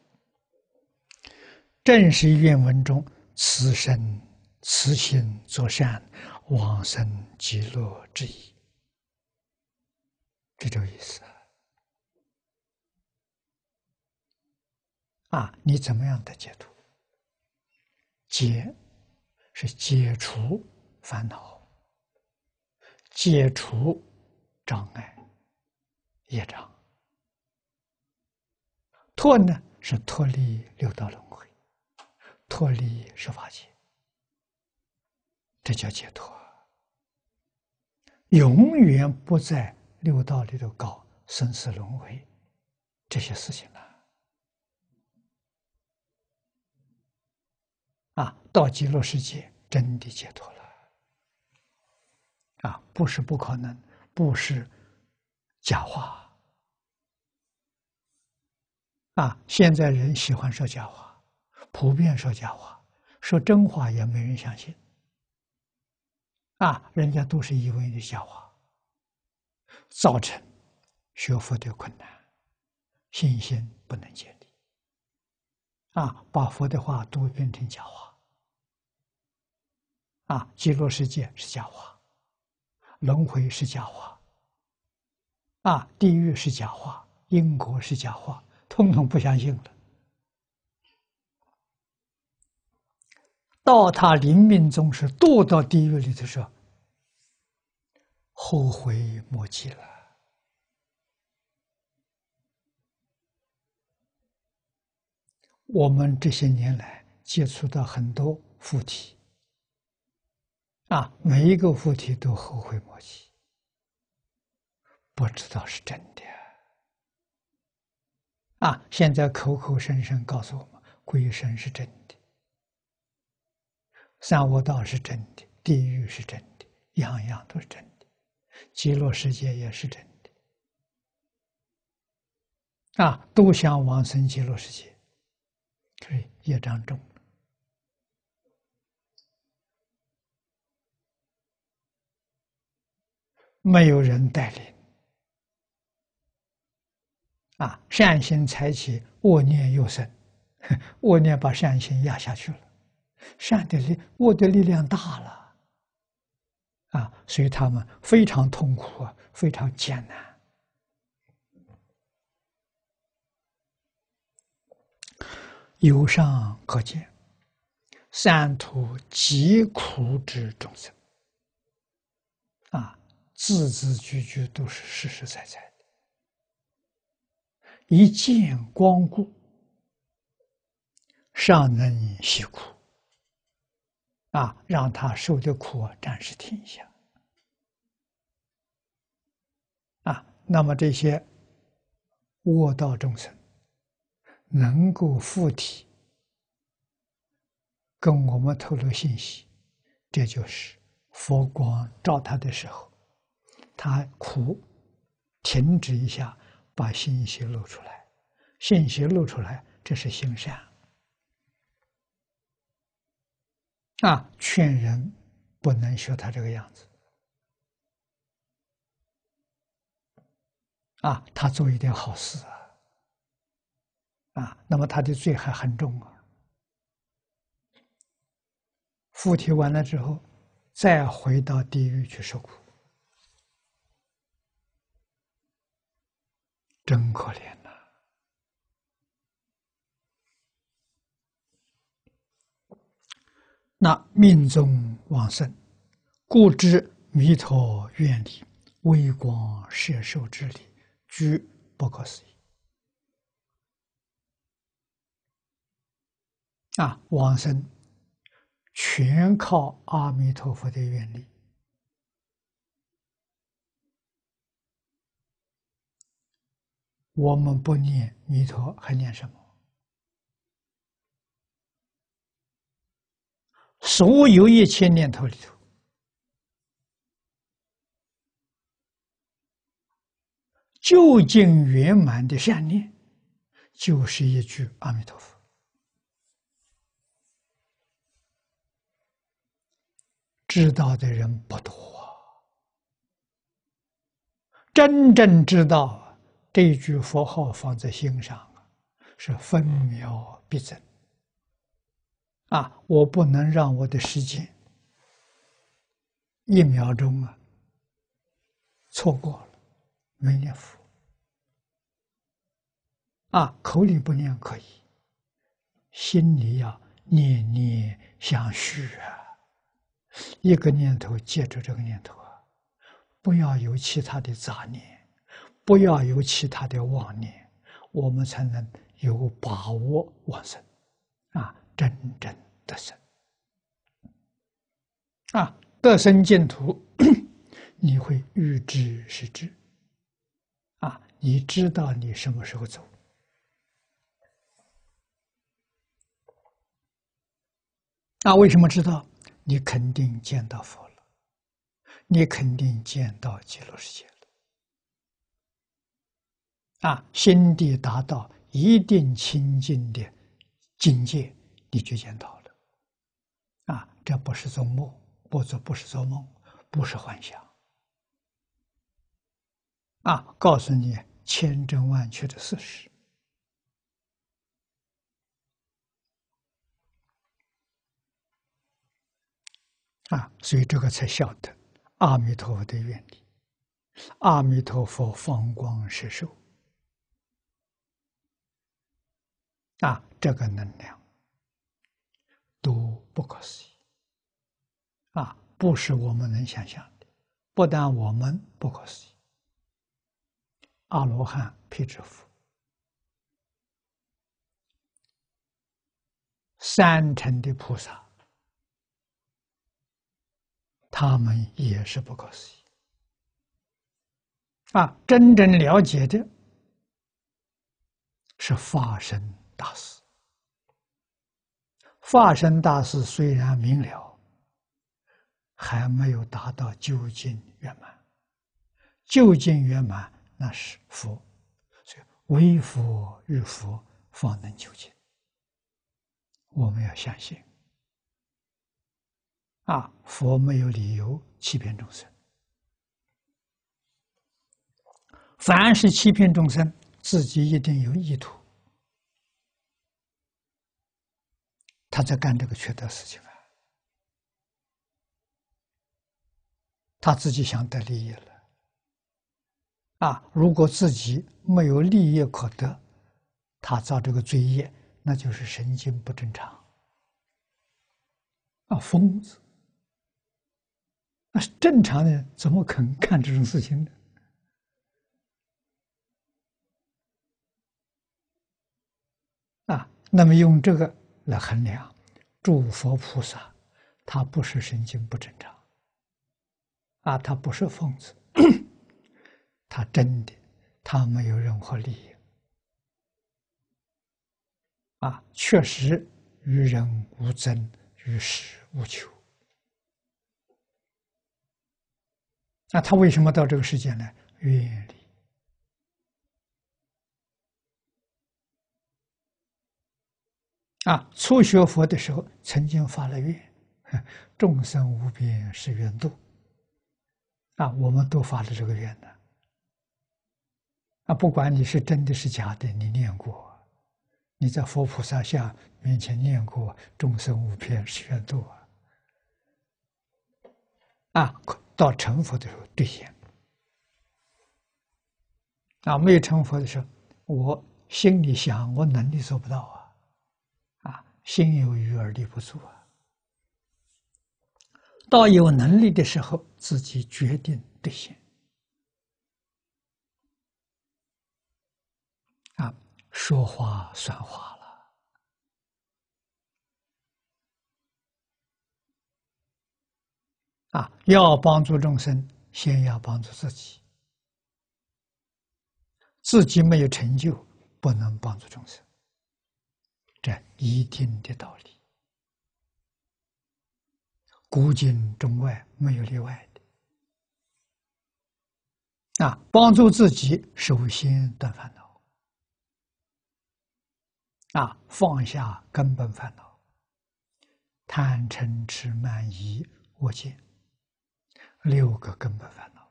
正是愿文中此生此心作善，往生极乐之意。这种意思啊！你怎么样的解脱？解是解除烦恼。解除障碍、业障，脱呢是脱离六道轮回，脱离十法界，这叫解脱，永远不在六道里头搞生死轮回这些事情了。啊，到极乐世界真的解脱了。啊，不是不可能，不是假话。啊，现在人喜欢说假话，普遍说假话，说真话也没人相信。啊，人家都是以为的假话，造成学佛的困难，信心不能建立。啊，把佛的话都变成假话。啊，极乐世界是假话，轮回是假话，啊，地狱是假话，因果是假话，通通不相信了。到他临命终时，堕到地狱里头说：“后悔莫及了。”我们这些年来接触到很多附体，啊，每一个附体都后悔莫及，不知道是真的。啊，现在口口声声告诉我们，鬼神是真的，三恶道是真的，地狱是真的，样样都是真的，极乐世界也是真的，啊，都想往生极乐世界。是业障重，没有人带领啊！善心才起，恶念又生，恶念把善心压下去了，善的力，恶的力量大了啊！所以他们非常痛苦啊，非常艰难。由上可见，三途极苦之众生，字字句句都是实实在在的。一见光顾，尚能息苦，啊，让他受的苦暂时停下。啊，那么这些卧道众生。能够附体，跟我们透露信息，这就是佛光照他的时候，他苦，停止一下，把信息露出来，信息露出来，这是行善啊！劝人不能学他这个样子啊，他做一点好事啊。啊，那么他的罪还很重啊！附体完了之后，再回到地狱去受苦，真可怜呐！那命中往生，故知弥陀愿力、微光摄受之力，居不可思议。啊，往生全靠阿弥陀佛的愿力。我们不念弥陀，还念什么？所有一切念头里头，究竟圆满的善念，就是一句阿弥陀佛。知道的人不多，真正知道这句佛号放在心上啊是分秒必争。啊，我不能让我的时间一秒钟啊错过了，没念佛。啊，口里不念可以，心里要念念相续啊。一个念头接着这个念头啊，不要有其他的杂念，不要有其他的妄念，我们才能有把握往生，啊，真正得生，啊，得生净土，你会预知是知，啊，你知道你什么时候走，啊，为什么知道？你肯定见到佛了，你肯定见到极乐世界，啊心地达到一定清净的境界你就见到了。啊这不是做梦不做不是做梦不是幻想。啊告诉你千真万确的事实。啊所以这个才晓得阿弥陀佛的愿力。阿弥陀佛放光是受。啊，这个能量都不可思议啊，不是我们能想象的。不但我们不可思议，阿罗汉、辟支佛、三乘的菩萨，他们也是不可思议。啊，真正了解的是法身大师。法身大师虽然明了，还没有达到究竟圆满。究竟圆满那是佛，所以唯佛与佛方能究竟。我们要相信，啊，佛没有理由欺骗众生。凡是欺骗众生，自己一定有意图，他在干这个缺德事情啊！他自己想得利益了啊！如果自己没有利益可得，他造这个罪业，那就是神经不正常啊！疯子，那是正常的怎么肯干这种事情呢？啊，那么用这个来衡量，诸佛菩萨，他不是神经不正常，啊，他不是疯子，他真的，他没有任何利益，啊，确实与人无争，与世无求，那他为什么到这个世界来？愿力。啊，初学佛的时候，曾经发了愿：“众生无边誓愿度。”啊，我们都发了这个愿的。啊，不管你是真的是假的，你念过，你在佛菩萨像面前念过“众生无边誓愿度”啊，啊，到成佛的时候兑现。啊，没有成佛的时候，我心里想，我能力做不到啊。心有余而力不足啊！到有能力的时候，自己决定兑现啊，说话算话了啊！要帮助众生，先要帮助自己，自己没有成就，不能帮助众生。这一定的道理，古今中外没有例外的。啊，帮助自己，首先断烦恼，啊，放下根本烦恼，贪嗔痴慢疑我见，六个根本烦恼，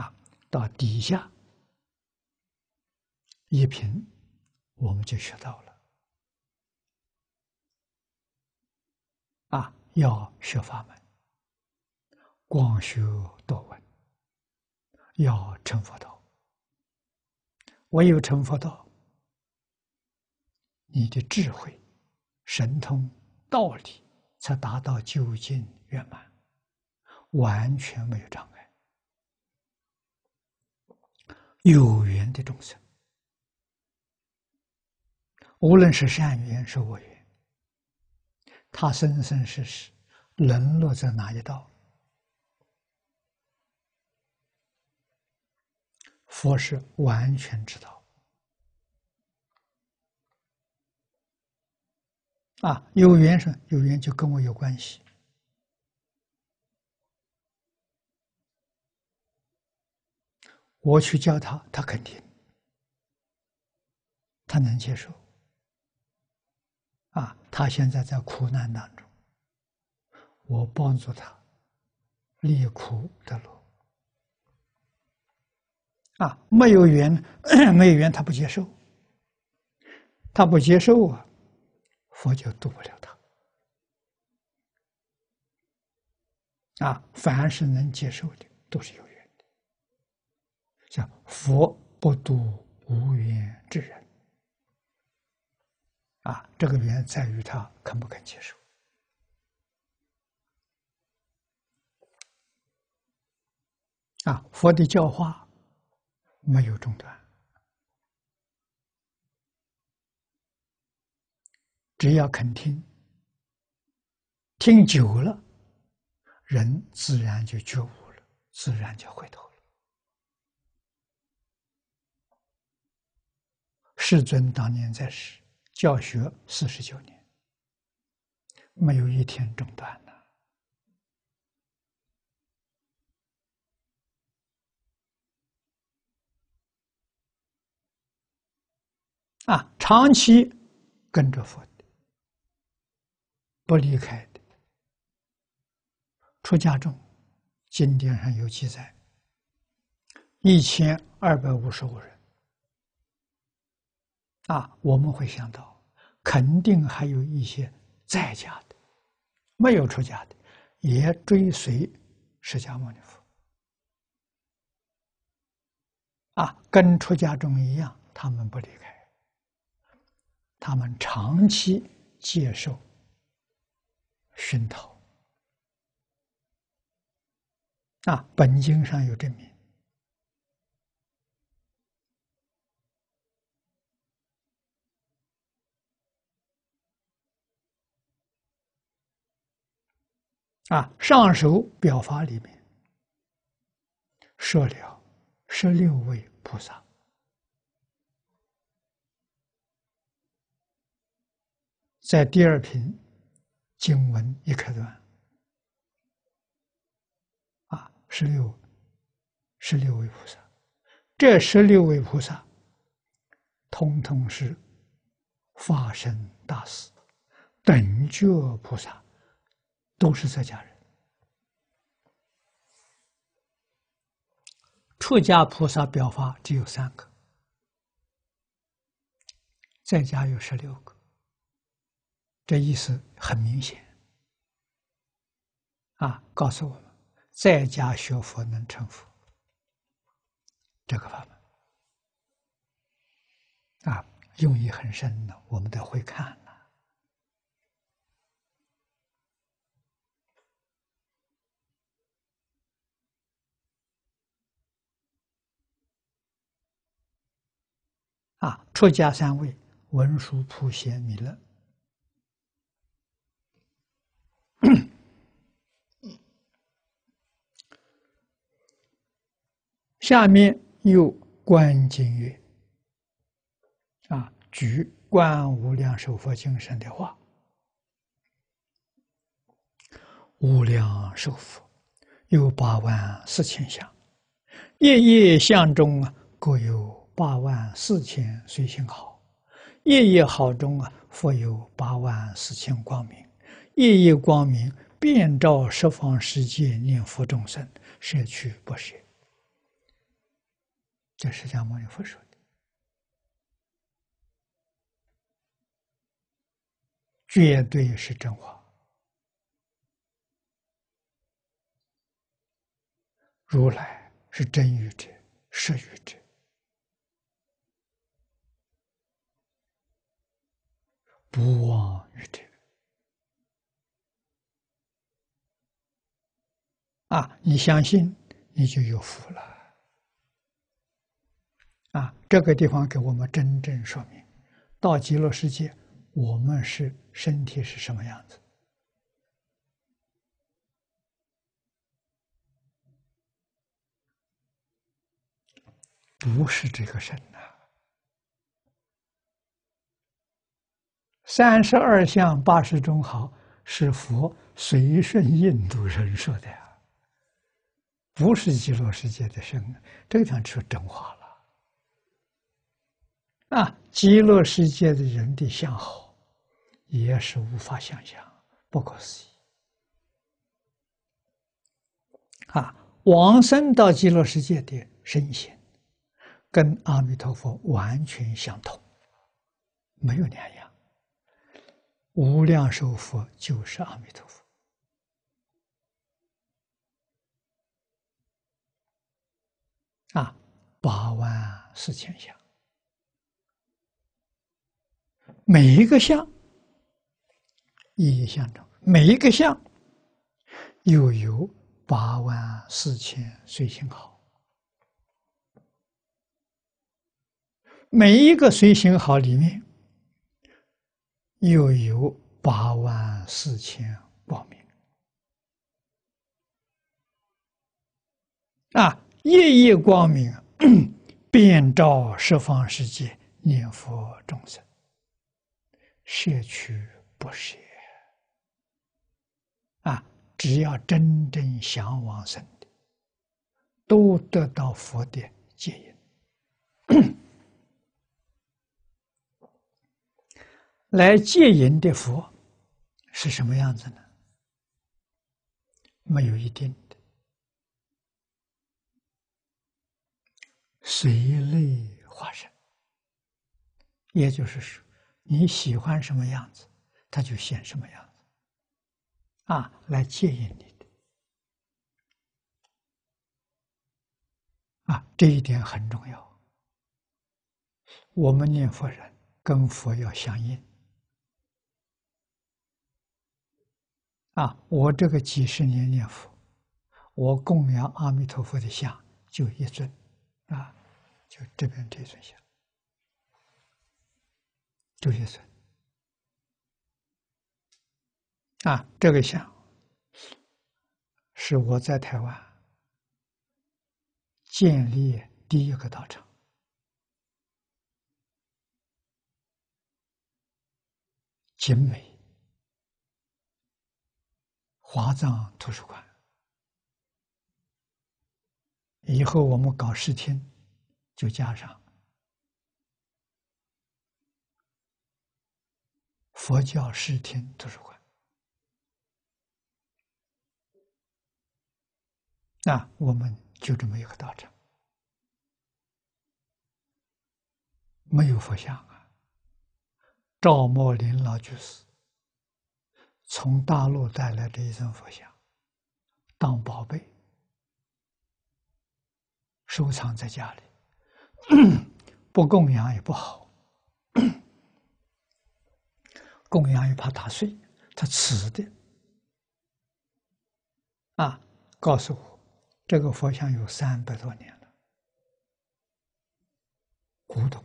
啊，到底下一品，我们就学到了。啊，要学法门，光修多闻，要成佛道。唯有成佛道，你的智慧、神通、道理才达到究竟圆满，完全没有障碍。有缘的众生，无论是善缘是恶缘。他生生世世沦落在哪一道？佛是完全知道啊，有缘是有缘，就跟我有关系。我去教他，他肯定，他能接受。啊，他现在在苦难当中，我帮助他离苦得乐。啊，没有缘，没有缘，他不接受，他不接受啊，佛就渡不了他。啊，凡是能接受的，都是有缘的。像佛不度无缘之人，啊，这个缘在于他肯不肯接受。啊，佛的教化没有中断，只要肯听，听久了。人自然就觉悟了，自然就回头了。世尊当年在世教学四十九年，没有一天中断的。啊，长期跟着佛的，不离开的。出家众，经典上有记载，一千二百五十五人。啊，我们会想到，肯定还有一些在家的，没有出家的，也追随释迦牟尼佛。啊，跟出家众一样，他们不离开，他们长期接受熏陶。啊，本经上有证明。啊，上首表法里面说了十六位菩萨，在第二品经文一开端。啊十六，十六位菩萨，这十六位菩萨，通通是化身大士，等觉菩萨，都是在家人。出家菩萨表法只有三个，在家有十六个，这意思很明显，啊，告诉我们。在家学佛能成佛，这个法门啊，用意很深的，我们都会看啊。出家三位：文殊、普贤、弥勒。下面又观经曰：“啊，举《观无量寿佛精神的话，无量寿佛有八万四千相，夜夜相中啊，各有八万四千随行好。夜夜好中啊，佛有八万四千光明，夜夜光明遍照十方世界，念佛众生，舍去不舍。”这释迦牟尼佛说的，绝对是真话。如来是真语者、实语者，不妄语者。啊，你相信，你就有福了。啊，这个地方给我们真正说明，到极乐世界，我们是身体是什么样子？不是这个身呐。三十二相八十种好，是佛随顺印度人说的呀，不是极乐世界的身，这个地方说真话了。啊，极乐世界的人的相好，也是无法想象，不可思议。啊，往生到极乐世界的身心，跟阿弥陀佛完全相同，没有两样。无量寿佛就是阿弥陀佛。啊，八万四千相，每一个相意义相同，每一个相又有八万四千随行好，每一个随行好里面又有八万四千光明啊。夜夜光明，遍照十方世界，念佛众生，摄取不舍啊！只要真正想往生的，都得到佛的接引。来接引的佛是什么样子呢？没有一定的。随类化身，也就是说，你喜欢什么样子，他就显什么样子，啊，来接引你的，啊，这一点很重要。我们念佛人跟佛要相应，啊，我这个几十年念佛，我供养阿弥陀佛的像就一尊，啊。就这边这尊像，就一尊啊，这个像是我在台湾建立第一个道场——景美华藏图书馆。以后我们搞视听。就加上佛教视听图书馆，那我们就这么一个道场，没有佛像啊。赵默林老居士从大陆带来的一尊佛像，当宝贝收藏在家里。不供养也不好，供养又怕打碎，它瓷的。啊，告诉我，这个佛像有三百多年了，古董。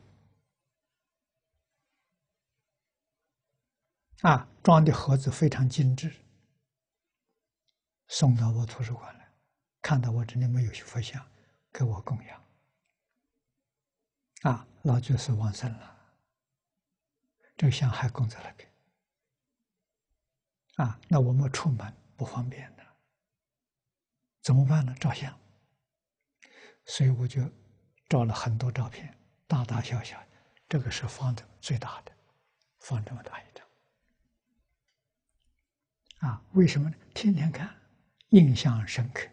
啊，装的盒子非常精致，送到我图书馆来，看到我这里没有佛像，给我供养。啊，老居士往生了，这个像还供在那边。啊，那我们出门不方便的，怎么办呢？照相。所以我就照了很多照片，大大小小，这个是放的最大的，放这么大一张。啊，为什么呢？天天看，印象深刻。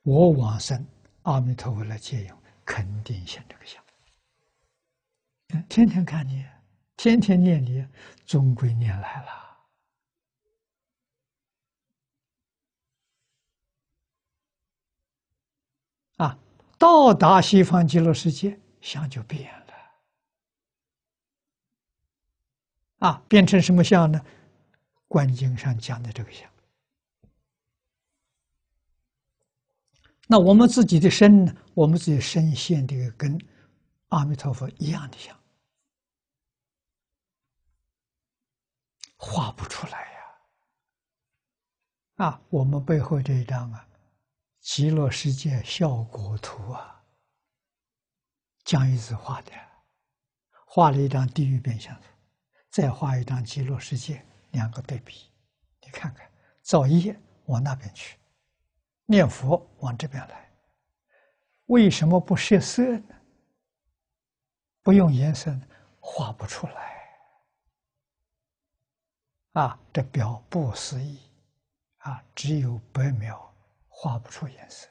我往生，阿弥陀佛来接引，肯定现这个相。天天看你，天天念你，终归念来了。啊，到达西方极乐世界，相就变了。啊，变成什么相呢？观经上讲的这个相。那我们自己的身呢？我们自己身现这个跟阿弥陀佛一样的相。画不出来呀！啊，我们背后这一张啊，极乐世界效果图啊，江一子画的，画了一张地狱变相图，再画一张极乐世界，两个对比，你看看，造业往那边去，念佛往这边来，为什么不设色呢？不用颜色，画不出来。啊，这表不思议，啊，只有白描，画不出颜色，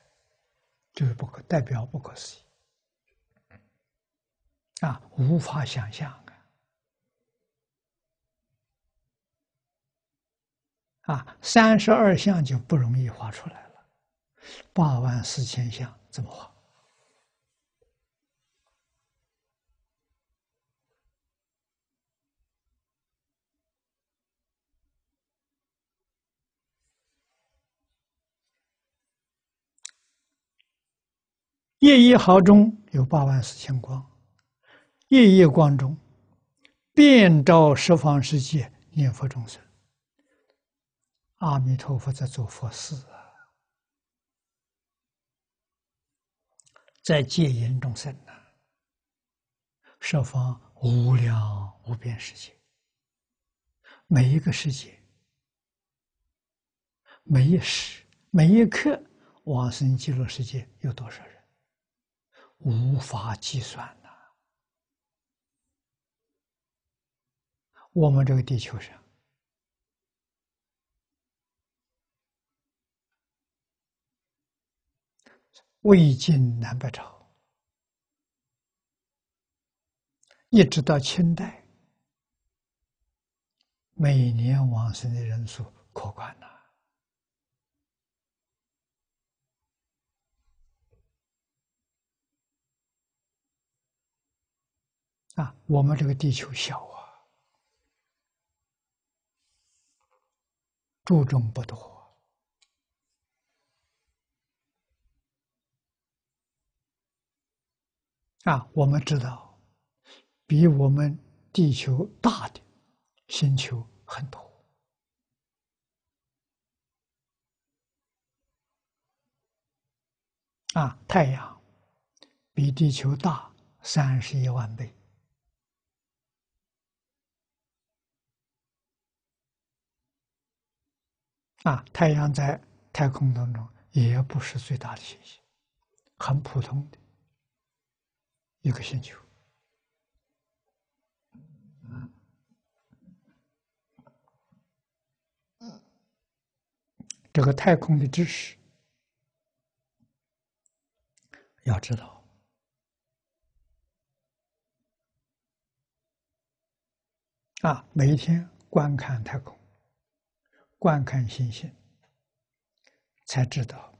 就是不可代表不可思议，啊，无法想象啊，三十二相就不容易画出来了，八万四千相怎么画？夜一毫中有八万四千光，夜夜光中，遍照十方世界念佛众生。阿弥陀佛在做佛事啊，在戒严众生呐，十方无量无边世界，每一个世界，每一时每一刻，往生极乐世界有多少人，无法计算呐。我们这个地球上。魏晋南北朝，一直到清代，每年往生的人数可观呐！啊，我们这个地球小啊，注重不多。啊，我们知道，比我们地球大的星球很多。啊，太阳比地球大三十一万倍。啊，太阳在太空当中也不是最大的星星，很普通的。一个星球，这个太空的知识要知道啊！每一天观看太空，观看星星，才知道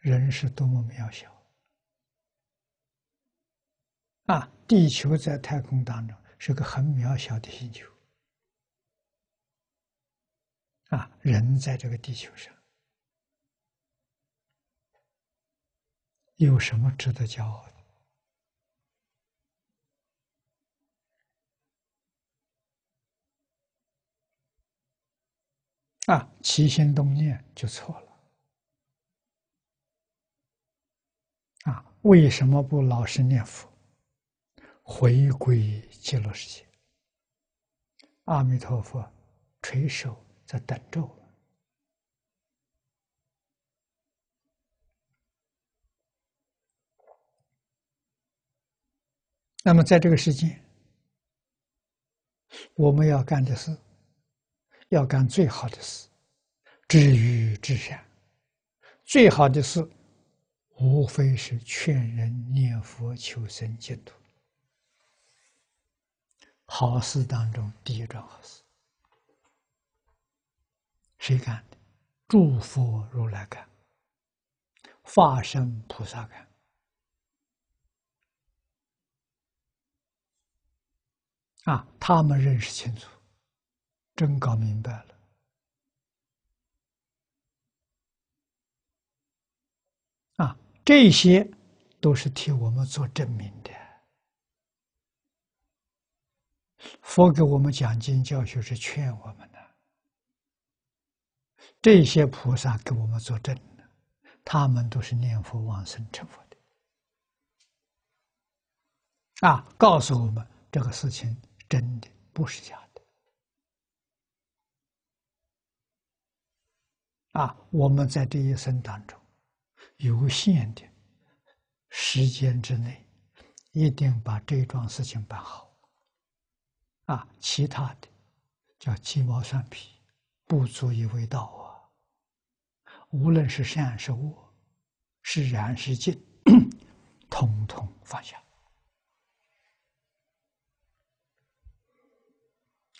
人是多么渺小。啊，地球在太空当中是个很渺小的星球。啊，人在这个地球上有什么值得骄傲的？啊，起心动念就错了。啊，为什么不老实念佛？回归极乐世界，阿弥陀佛垂手在等着我。那么，在这个世界，我们要干的事，要干最好的事，至于至善，最好的事，无非是劝人念佛求生净土。好事当中第一桩好事，谁干的？诸佛如来干，化身菩萨干。啊，他们认识清楚，真搞明白了。啊，这些都是替我们做证明的。佛给我们讲经教学是劝我们的，这些菩萨给我们作证的，他们都是念佛往生成佛的，啊，告诉我们这个事情真的不是假的，啊，我们在这一生当中有限的时间之内，一定把这桩事情办好。啊，其他的叫鸡毛蒜皮，不足以为道啊。无论是善是恶，是然是净，统统放下。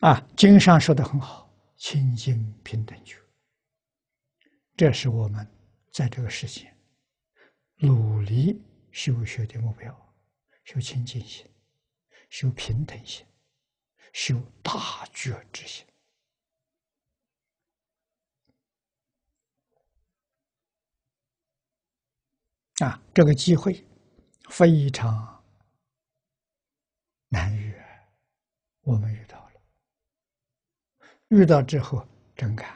啊，经上说的很好，清净平等觉，这是我们在这个世间努力修学的目标：修清净心，修平等心。修大觉之心啊！这个机会非常难遇，我们遇到了，遇到之后真干，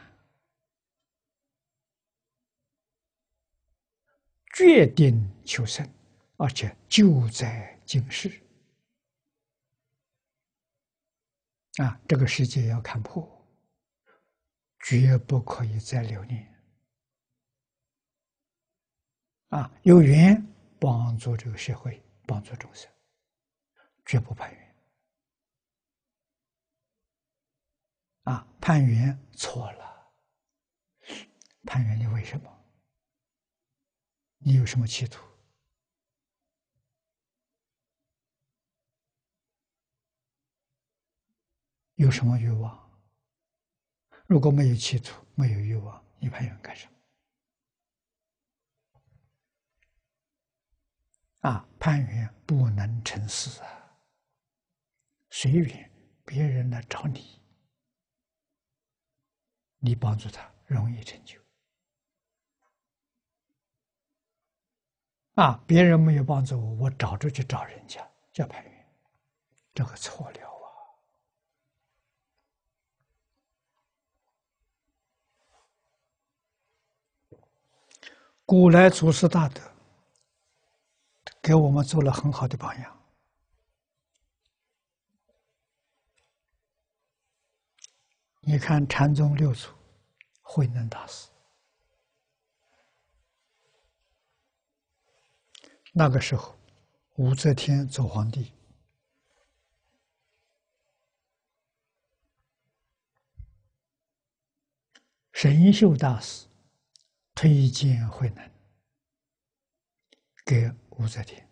决定求生，而且就在今世。啊，这个世界要看破，绝不可以再留恋。啊，有缘帮助这个社会，帮助众生，绝不攀缘。啊，攀缘错了，攀缘你为什么？你有什么企图？有什么欲望？如果没有企图，没有欲望，你攀缘干什么？啊，攀缘不能成事啊！随缘，别人来找你，你帮助他容易成就。啊，别人没有帮助我，我找着去找人家叫攀缘，这个错了。古来祖师大德给我们做了很好的榜样。你看禅宗六祖慧能大师，那个时候武则天做皇帝，神秀大师。推荐慧能给武则天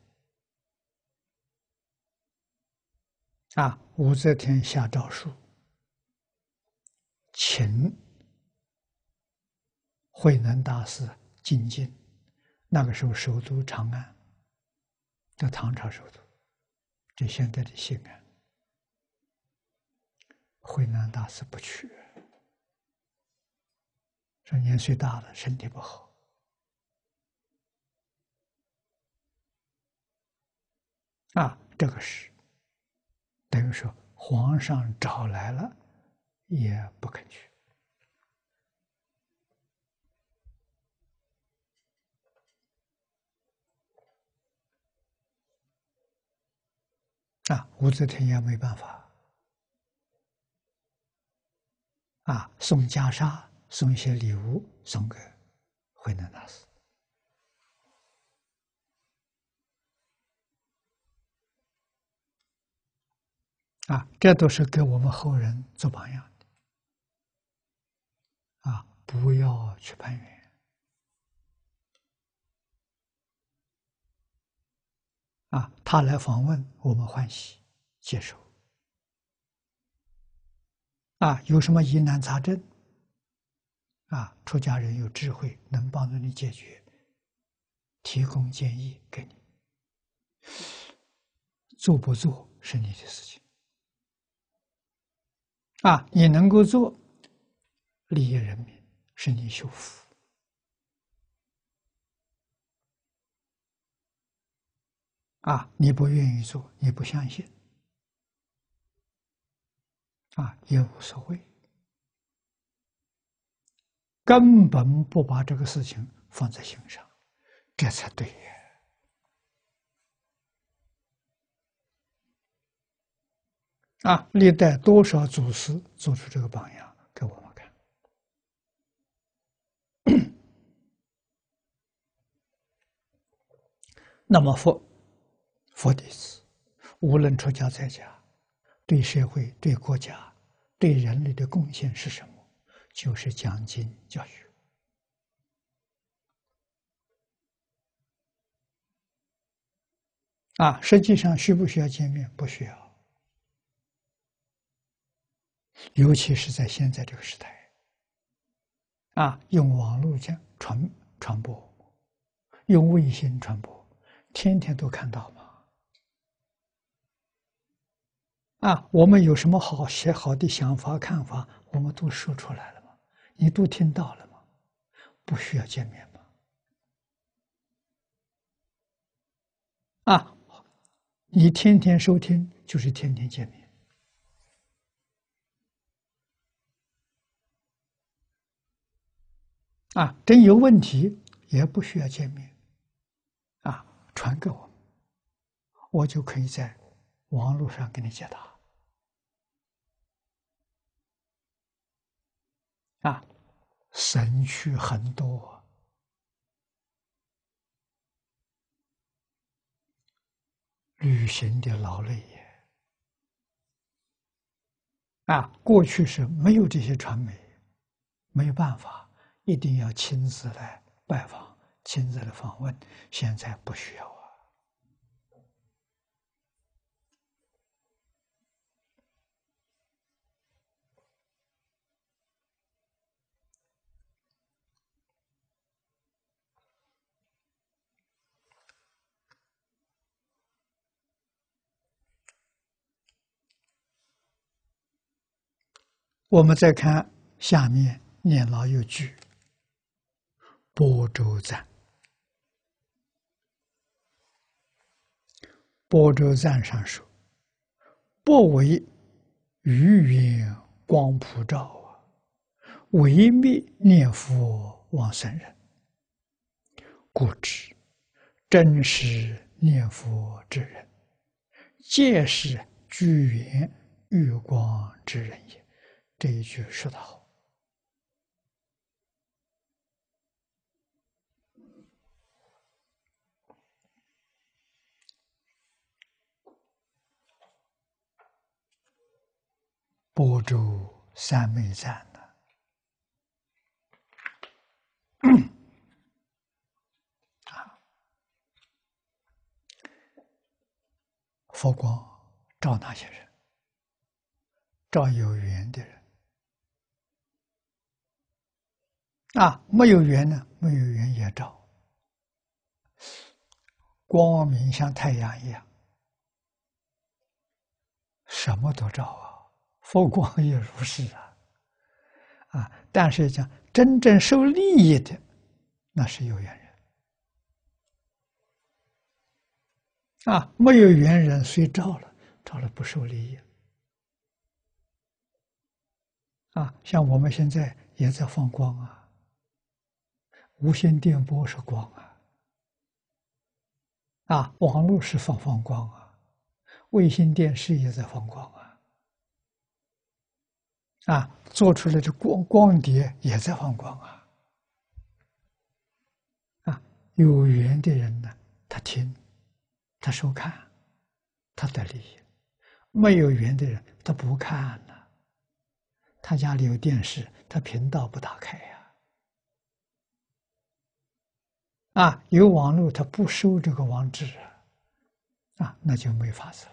啊，武则天下诏书，请慧能大师进京。那个时候，首都长安，在唐朝首都，就现在的西安。慧能大师不去。说年岁大了，身体不好，啊，这个是等于说皇上找来了，也不肯去，啊，武则天也没办法，啊，送袈裟。送一些礼物送给慧能大师啊，这都是给我们后人做榜样的啊！不要去攀缘啊！他来访问，我们欢喜接受啊！有什么疑难杂症？啊，出家人有智慧，能帮助你解决，提供建议给你。做不做是你的事情。啊，你能够做，利益人民是你修福。啊，你不愿意做，你不相信，啊，也无所谓。根本不把这个事情放在心上，这才对呀！啊，历代多少祖师做出这个榜样给我们看。那么佛佛弟子，无论出家在家，对社会、对国家、对人类的贡献是什么？就是讲经教育啊，实际上需不需要见面？不需要，尤其是在现在这个时代，啊，用网络讲传传播，用卫星传播，天天都看到嘛。啊，我们有什么好写好的想法看法，我们都说出来了。你都听到了吗？不需要见面吗？啊，你天天收听，就是天天见面。啊，真有问题也不需要见面，啊，传给我，我就可以在网络上给你解答。啊，省去很多旅行的劳累也。啊，过去是没有这些传媒，没有办法，一定要亲自来拜访，亲自来访问。现在不需要。我们再看下面念老有句：“波州赞，波州赞上说：‘不为余云光普照啊，唯灭念佛往生人。故知真实念佛之人，皆是具缘欲光之人也。’”这一句说的好，播州三昧赞的啊，佛光照哪些人？照有缘的人。啊，没有缘呢，没有缘也照，光明像太阳一样，什么都照啊，佛光也如是啊，啊，但是讲真正受利益的，那是有缘人，啊，没有缘人虽照了，照了不受利益，啊，像我们现在也在放光啊。无线电波是光啊，啊，网络是放放光啊，卫星电视也在放光啊，啊，做出来的光光碟也在放光啊，啊，有缘的人呢，他听，他收看，他得利益；没有缘的人，他不看呢，他家里有电视，他频道不打开呀。啊有网络，他不收这个网址啊，啊，那就没法子了。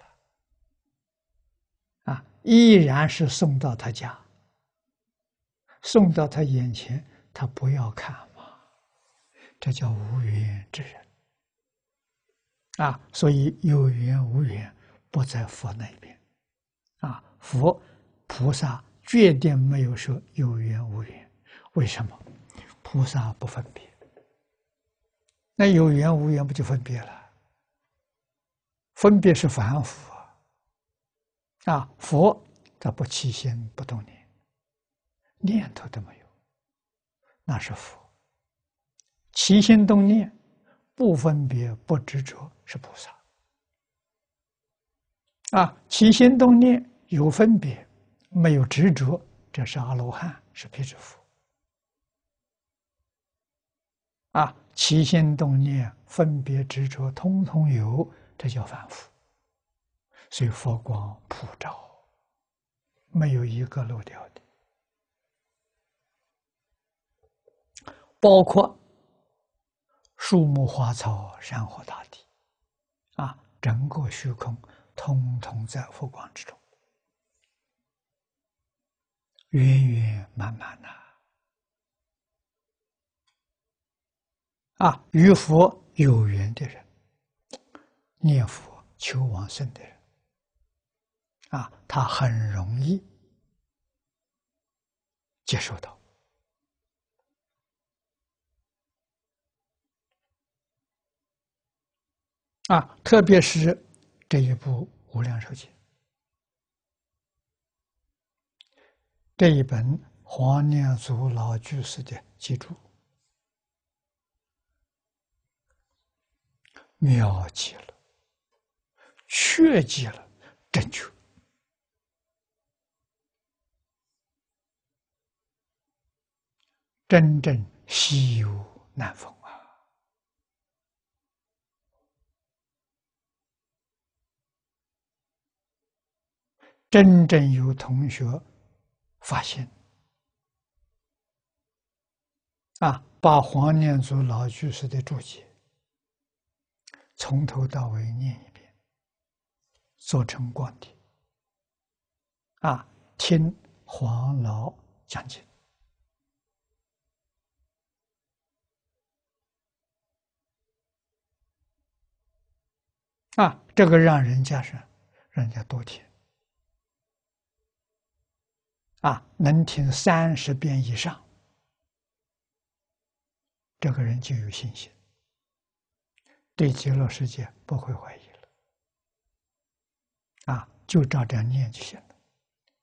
啊，依然是送到他家，送到他眼前，他不要看嘛，这叫无缘之人。啊，所以有缘无缘不在佛那边，啊，佛菩萨绝对没有说有缘无缘，为什么？菩萨不分别。那有缘无缘不就分别了？分别是凡夫啊！佛他不起心不动念，念头都没有，那是佛。起心动念不分别不执着是菩萨啊！起心动念有分别没有执着，这是阿罗汉，是辟支佛啊！起心动念、分别执着，通通有，这叫凡夫。所以佛光普照，没有一个漏掉的，包括树木花草、山河大地，啊，整个虚空，通通在佛光之中，圆圆满满呐。啊，啊与佛有缘的人，念佛求往生的人，啊，他很容易接受到。啊，特别是这一部《无量寿经》，这一本黄念祖老居士的记注，妙极了，确极了，正确。真正稀有难逢啊！真正有同学发现啊，把黄念祖老居士的注解从头到尾念一遍，做成光碟啊，听黄老讲解。啊，这个让人家是，人家多听，啊，能听三十遍以上，这个人就有信心，对极乐世界不会怀疑了，啊，就照这样念就行了，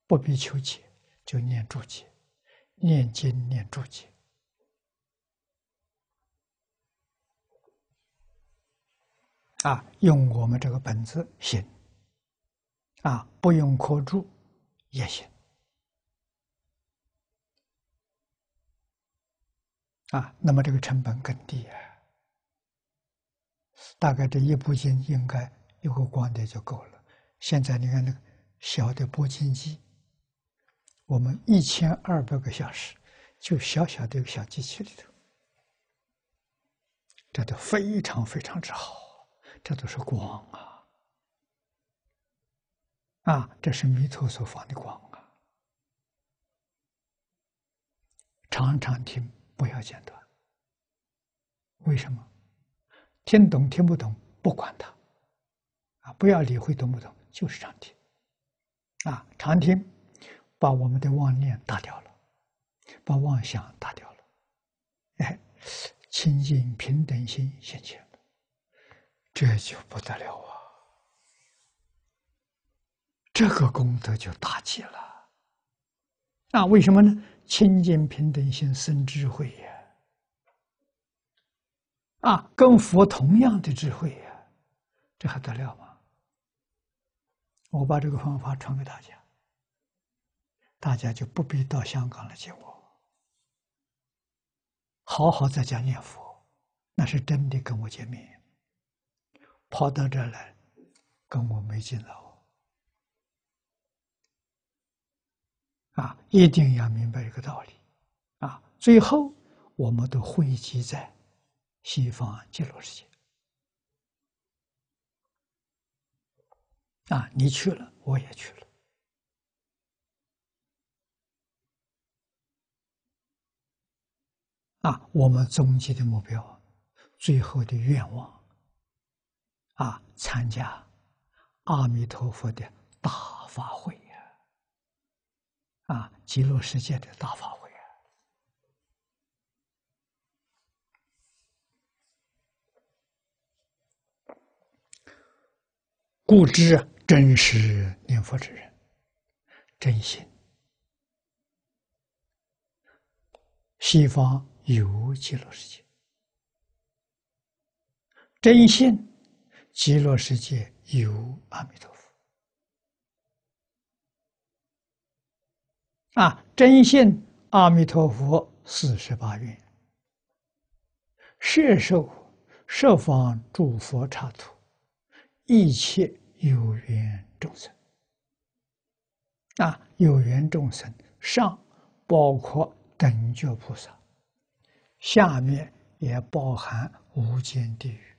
不必求解，就念注解，念经念注解。啊，用我们这个本子行，啊，不用刻注也行，啊，那么这个成本更低啊，大概这一部经应该有个光碟就够了。现在你看那个小的播经机，我们一千二百个小时，就小小的一个小机器里头，这都非常非常之好。这都是光啊！啊，这是弥陀所放的光啊！常常听，不要间断。为什么？听懂听不懂不管他，啊，不要理会懂不懂，就是常听。啊，常听，把我们的妄念打掉了，把妄想打掉了，哎，清净平等心现前。这就不得了啊！这个功德就大极了。啊，为什么呢？清净平等心生智慧呀！啊，跟佛同样的智慧呀，这还得了吗？我把这个方法传给大家，大家就不必到香港来见我，好好在家念佛，那是真的跟我见面。跑到这儿来，跟我没劲了啊！一定要明白一个道理啊！最后，我们都汇集在西方极乐世界啊！你去了，我也去了啊！我们终极的目标，最后的愿望。啊，参加阿弥陀佛的大法会呀！啊，极乐世界的大法会啊！故知真实念佛之人，真心。西方有极乐世界，真心。极乐世界有阿弥陀佛啊！真信阿弥陀佛四十八愿，摄受十方诸佛刹土，一切有缘众生啊！有缘众生上包括等觉菩萨，下面也包含无间地狱。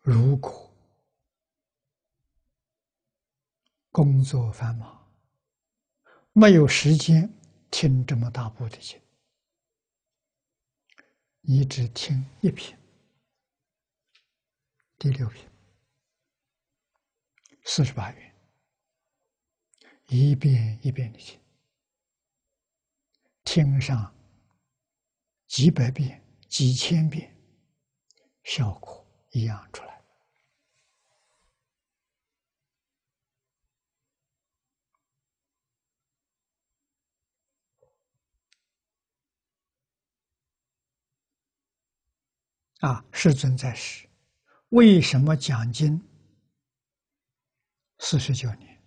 如果工作繁忙，没有时间听这么大部的经，你只听一篇，第六篇，四十八元，一遍一遍的听，听上几百遍、几千遍，效果一样出来。啊，世尊在世，为什么讲经四十九年？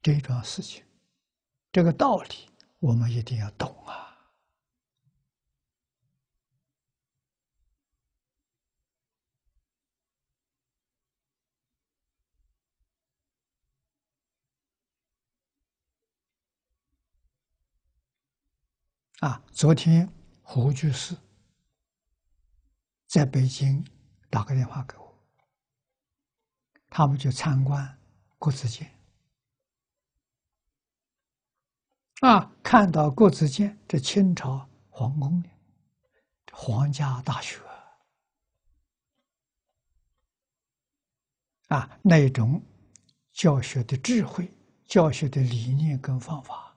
这桩事情，这个道理，我们一定要懂啊！啊，昨天。胡居士？在北京打个电话给我，他们去参观国子监，啊，看到国子监这清朝皇宫的皇家大学，啊，那种教学的智慧、教学的理念跟方法，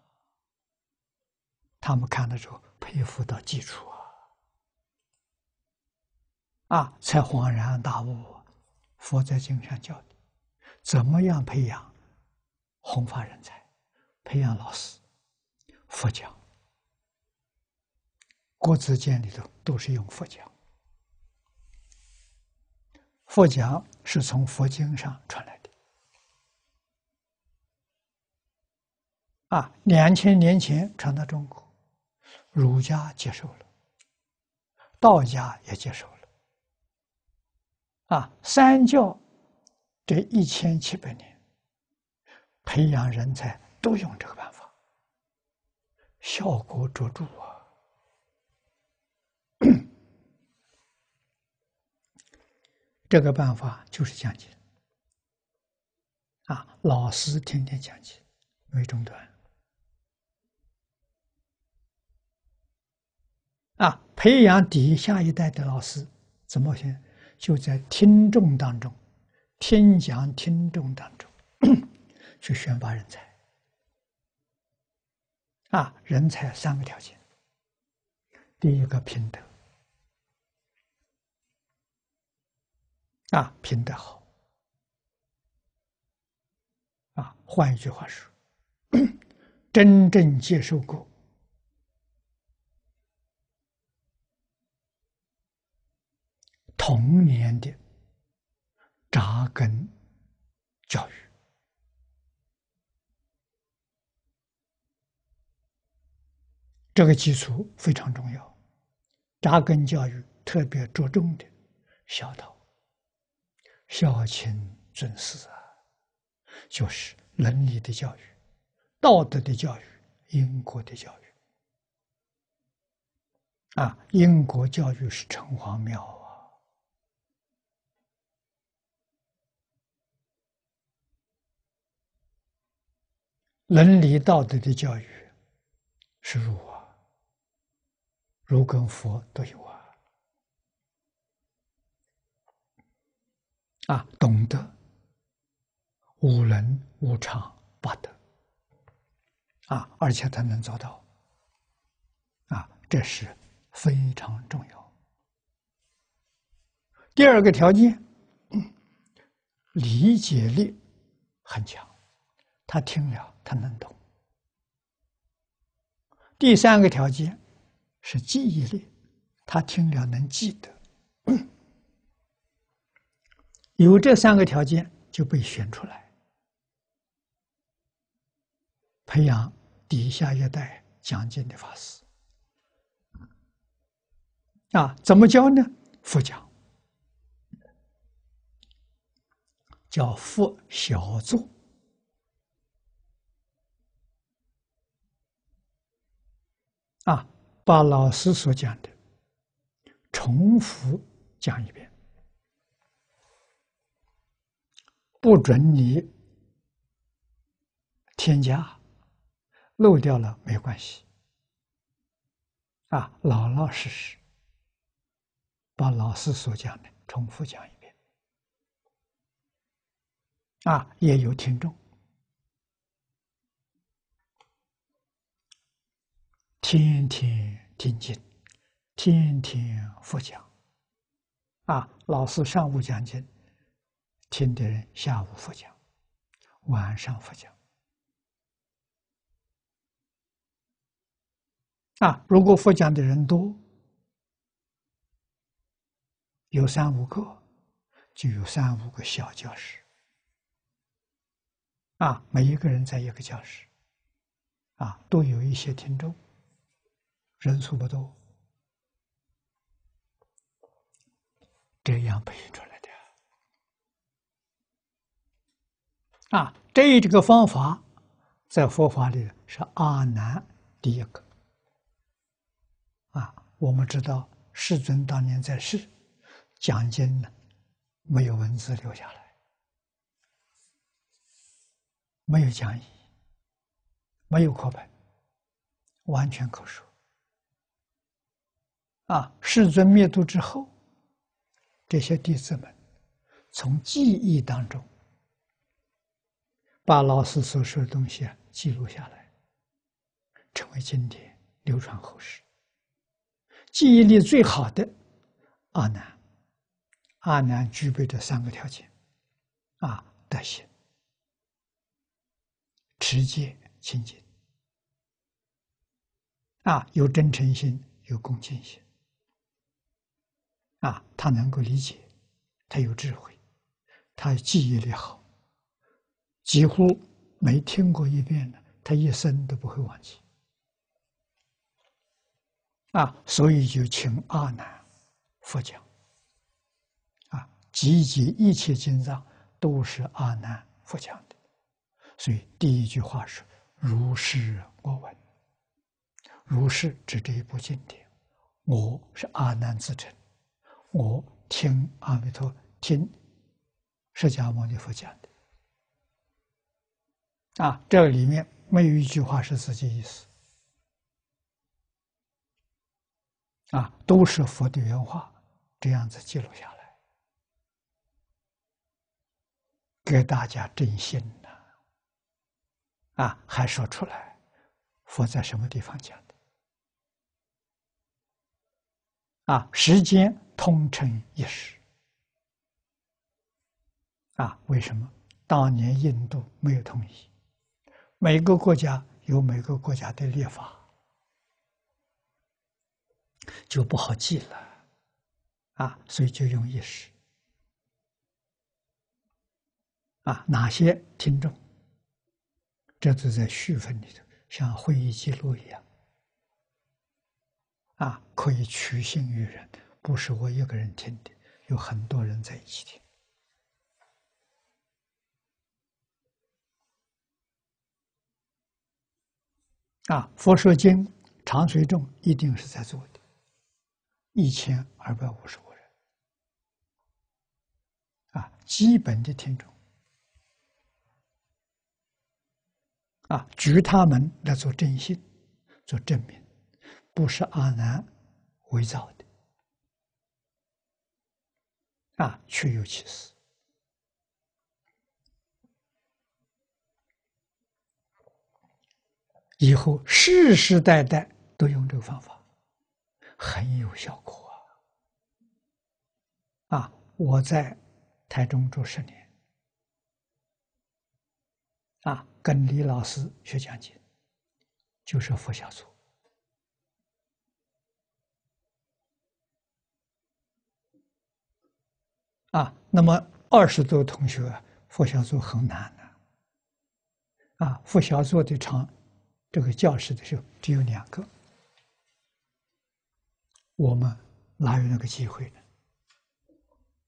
他们看的时候。佩服到基础啊！啊，才恍然大悟，佛在经上教的，怎么样培养弘法人才，培养老师，佛教，国子监里头都是用佛教，佛教是从佛经上传来的，啊，两千年前传到中国。儒家接受了，道家也接受了，啊，三教这一千七百年培养人才都用这个办法，效果卓著啊！这个办法就是讲解啊，老师天天讲解，没中断。啊，培养底下一代的老师怎么先？就在听众当中，听讲听众当中 去选拔人才。啊，人才三个条件：第一个品德，啊，品德好。啊，换一句话说，真正接受过。童年的扎根教育，这个基础非常重要。扎根教育特别着重的孝道、孝亲尊师啊，就是伦理的教育、道德的教育、因果的教育啊。因果教育是城隍庙。伦理道德的教育是儒啊，儒跟佛都有啊。啊，懂得五伦五常八德啊，而且他能做到啊，这是非常重要。第二个条件，理解力很强。他听了，他能懂。第三个条件是记忆力，他听了能记得。有这三个条件，就被选出来，培养底下一代讲经的法师。啊，怎么教呢？佛讲叫佛小作。啊，把老师所讲的重复讲一遍，不准你添加，漏掉了没关系。啊，老老实实把老师所讲的重复讲一遍。啊，也有听众。天天听经，天天佛讲。啊，老师上午讲经，听的人下午佛讲，晚上佛讲。啊，如果佛讲的人多，有三五个，就有三五个小教室。啊，每一个人在一个教室，啊，都有一些听众，人数不多，这样培育出来的。啊，这这个方法，在佛法里是阿难第一个。啊，我们知道世尊当年在世讲经呢，没有文字留下来，没有讲义，没有课本，完全口说。啊，世尊灭度之后，这些弟子们从记忆当中把老师所说的东西啊记录下来，成为经典，流传后世。记忆力最好的阿难，阿难具备这三个条件：啊，德行、持戒、清净。啊，有真诚心，有恭敬心。啊，他能够理解，他有智慧，他记忆力好，几乎没听过一遍的，他一生都不会忘记。啊，所以就请阿难佛讲。啊，集结一切经藏都是阿难佛讲的，所以第一句话是“如是我闻”。如是指这一部经典，我是阿难自称，我听阿弥陀听释迦牟尼佛讲的。啊，这里面没有一句话是自己意思。啊，都是佛的原话，这样子记录下来，给大家真心呐。啊，还说出来，佛在什么地方讲的？啊，时间通称一时。啊，为什么？当年印度没有统一，每个国家有每个国家的立法。就不好记了，啊，所以就用一时。啊，哪些听众？这都在序分里头，像会议记录一样，啊，可以取信于人，不是我一个人听的，有很多人在一起听。啊，佛说经常随众一定是在做的。一千二百五十个人，啊，基本的听众，啊，举他们来做正信，做证明，不是阿难伪造的，啊，确有其事，以后世世代代都用这个方法。很有效果啊！啊，我在台中住十年，啊，跟李老师学讲经，就是佛小组。啊，那么二十多同学，佛小组很难的，啊，佛小组的场，这个教室的时候只有两个。我们哪有那个机会呢？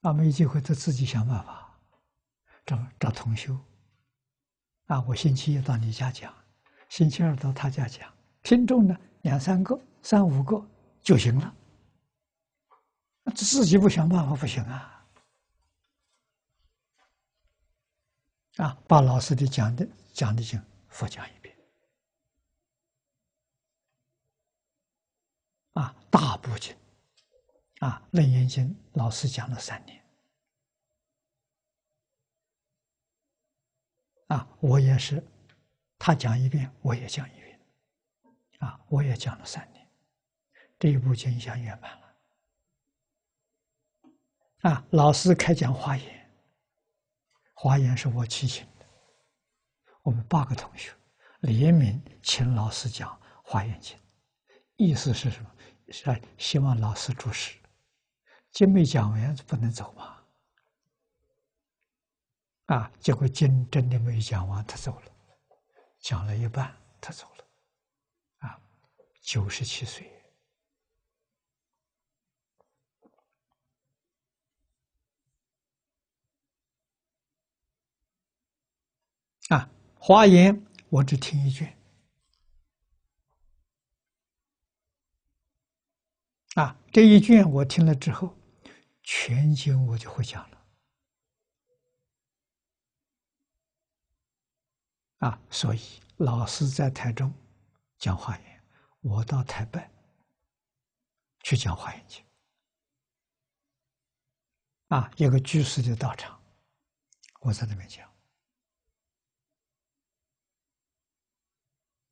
啊，没机会，就自己想办法找找同修。啊，我星期一到你家讲，星期二到他家讲，听众呢两三个、三五个就行了。自己不想办法不行啊！啊，把老师的讲的讲的经复讲一遍。啊，大部经，啊，《楞严经》老师讲了三年，啊，我也是，他讲一遍，我也讲一遍，啊，我也讲了三年，这一部经讲圆满了。啊，老师开讲华严，华严是我提请的，我们八个同学联名请老师讲华严经，意思是什么？是希望老师主持，经没讲完不能走嘛。啊，结果经真的没讲完，他走了，讲了一半，他走了。啊，九十七岁。啊，华严我只听一卷。啊，这一卷我听了之后，全经我就会讲了。啊，所以老师在台中讲华严，我到台北去讲华严经。啊，有个居士的道场，我在那边讲。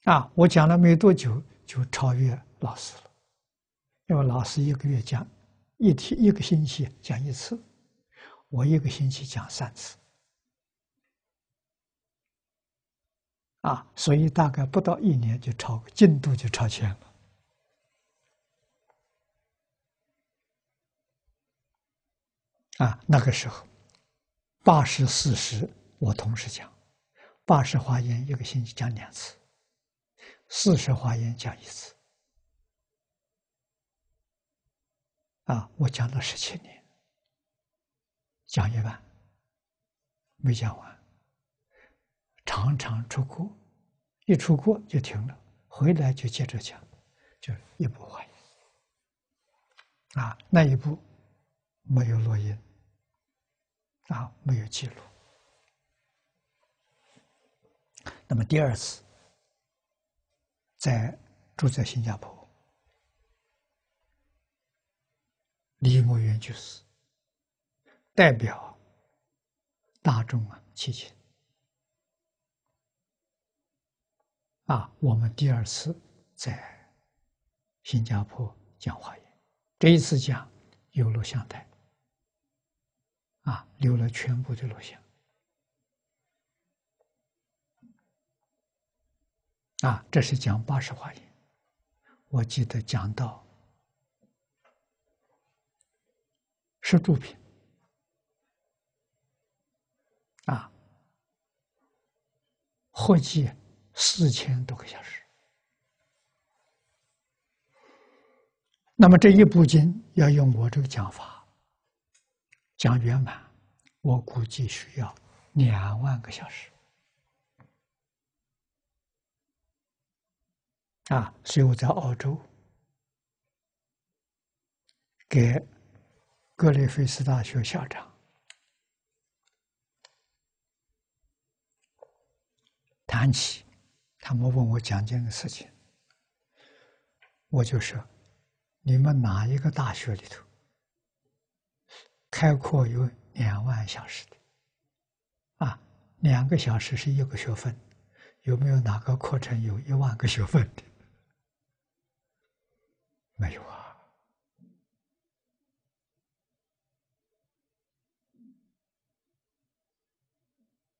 啊，我讲了没多久，就超越老师了。因为老师一个月讲一天一个星期讲一次，我一个星期讲三次，啊，所以大概不到一年就超进度就超前了，啊，那个时候八十四十我同时讲，八十华严一个星期讲两次，四十华严讲一次。啊，我讲了十七年，讲一半没讲完，常常出国，一出国就停了，回来就接着讲，就一部话啊，那一部没有录音，啊，没有记录。那么第二次，在住在新加坡。李默元就是代表大众啊，祈请啊！我们第二次在新加坡讲话言，这一次讲有录像带啊，留了全部的录像啊，这是讲八十话言，我记得讲到。是助品啊，合计四千多个小时。那么这一部经要用我这个讲法讲圆满，我估计需要两万个小时啊！所以我在澳洲给。格雷菲斯大学校长谈起，他们问我讲这个事情，我就说：你们哪一个大学里头开课有两万小时的？啊，两个小时是一个学分，有没有哪个课程有一万个学分的？没有啊。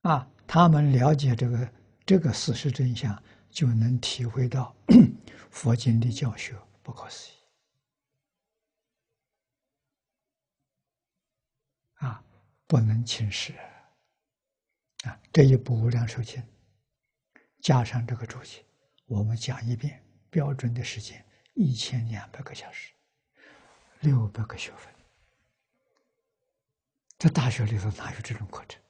啊，他们了解这个这个事实真相，就能体会到 佛经的教学不可思议。啊，不能轻视啊！这一部《无量寿经》，加上这个注解，我们讲一遍，标准的时间一千两百个小时，六百个学分。在大学里头哪有这种课程？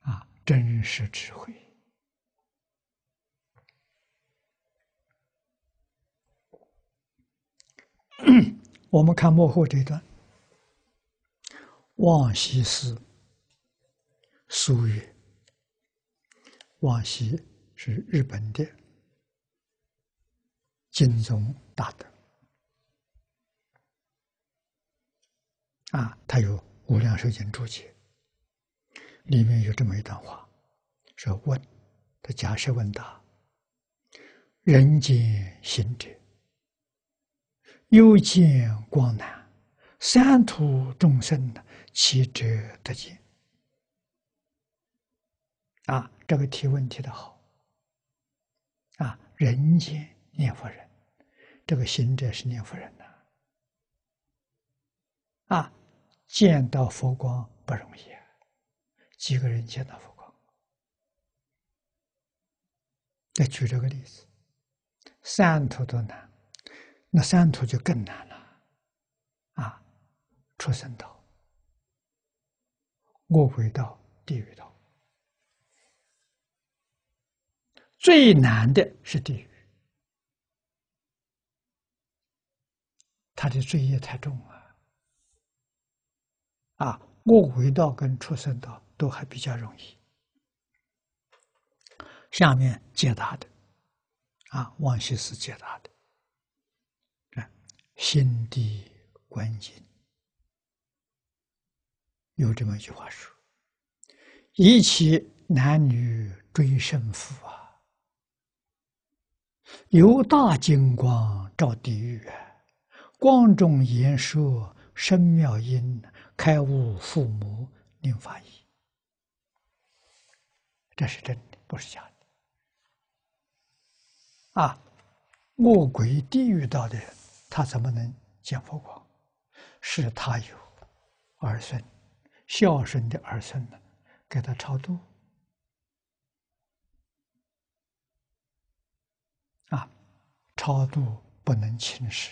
啊真实智慧。我们看幕后这段，望西是苏语，望西是日本的金宗大德啊，他有《无量寿经》注解。里面有这么一段话，说：“问，他假设问答，人间行者，又见光南，三途众生其者得见。啊，这个提问提的好。啊，人间念佛人，这个行者是念佛人呐。啊，见到佛光不容易啊，几个人见到佛光？再举这个例子，三途都难，那三途就更难了。啊，出生道、恶鬼道、地狱道，最难的是地狱，他的罪业太重了。啊，恶鬼道跟畜生道都还比较容易。下面解答的，啊，王羲是解答的，啊，心地观境有这么一句话说：“一起男女追胜负啊，有大金光照地狱啊，光中言说深妙音。”开悟父母令法义，这是真的，不是假的。啊，恶鬼地狱道的人，他怎么能见佛光？是他有儿孙，孝顺的儿孙呢，给他超度。啊，超度不能轻视。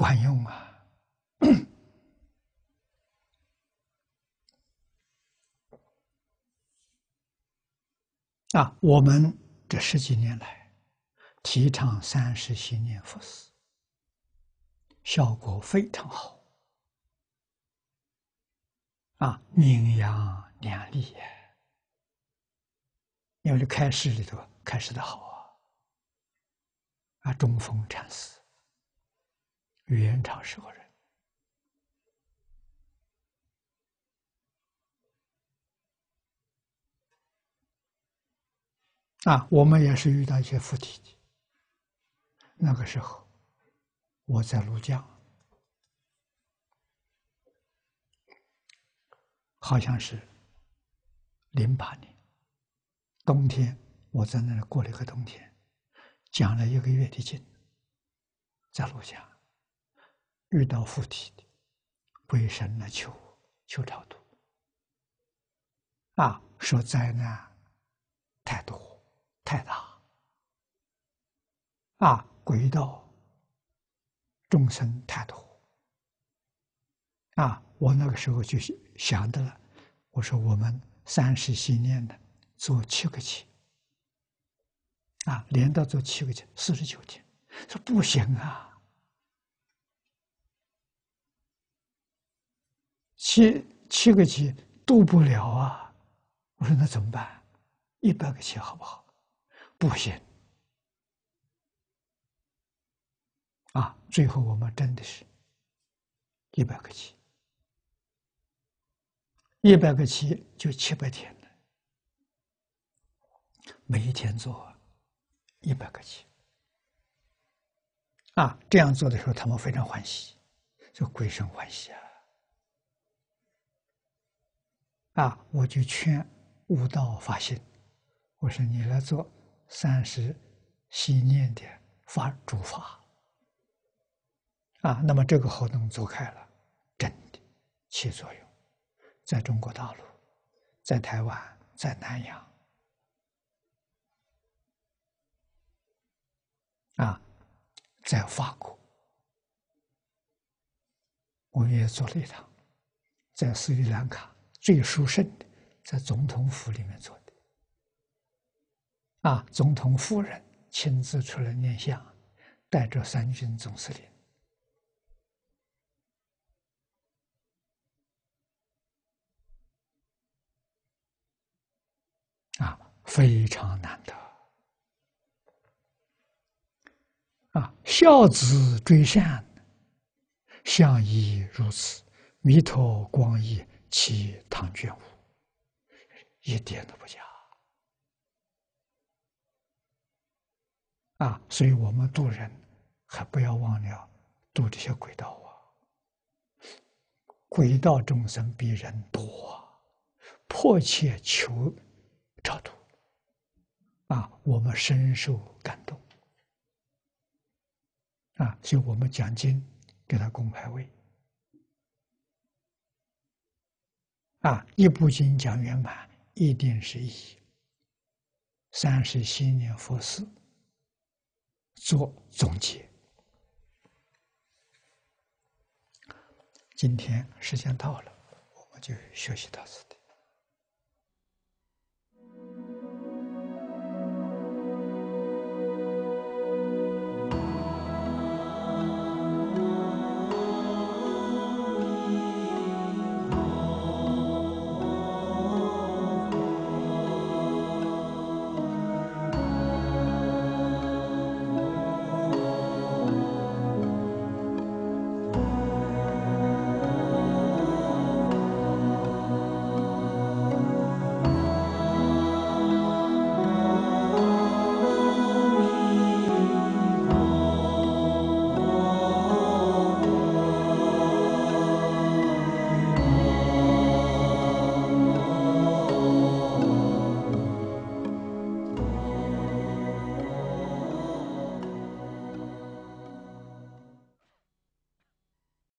管用啊！啊，我们这十几年来提倡三世心念佛事，效果非常好。啊，名扬两利呀！因为开始里头开始的好啊！啊，中风禅师。元朝时候人啊，我们也是遇到一些附体的。那个时候我在庐江，好像是零八年冬天，我在那里过了一个冬天，讲了一个月的经，在庐江。遇到附体的鬼神来求求超度，啊，说灾难太多太大，啊，鬼道众生太多，啊，我那个时候就想到了，我说我们三世信念的做七个七，啊，连到做七个七，四十九天，说不行啊。七七个七渡不了啊！我说那怎么办？一百个七好不好？不行。啊，最后我们真的是，一百个七，一百个七就七百天了，每一天做一百个七。啊，这样做的时候，他们非常欢喜，就鬼神欢喜啊。啊！我就劝悟道发心，我说你来做三十系念的法主法。啊，那么这个活动做开了，真的起作用，在中国大陆，在台湾，在南洋，啊，在法国，我也做了一趟，在斯里兰卡。最殊胜的，在总统府里面做的，啊，总统夫人亲自出来念像，带着三军总司令，啊，非常难得，啊，孝子追善，相依如此，弥陀光义。其唐卷武，一点都不假。啊，所以我们渡人，还不要忘了渡这些鬼道啊。鬼道众生比人多，迫切求超度。啊，我们深受感动。啊，所以我们讲经给他供牌位。啊，一部经讲圆满，一定是以三十新年佛事。做总结。今天时间到了，我们就学习到此。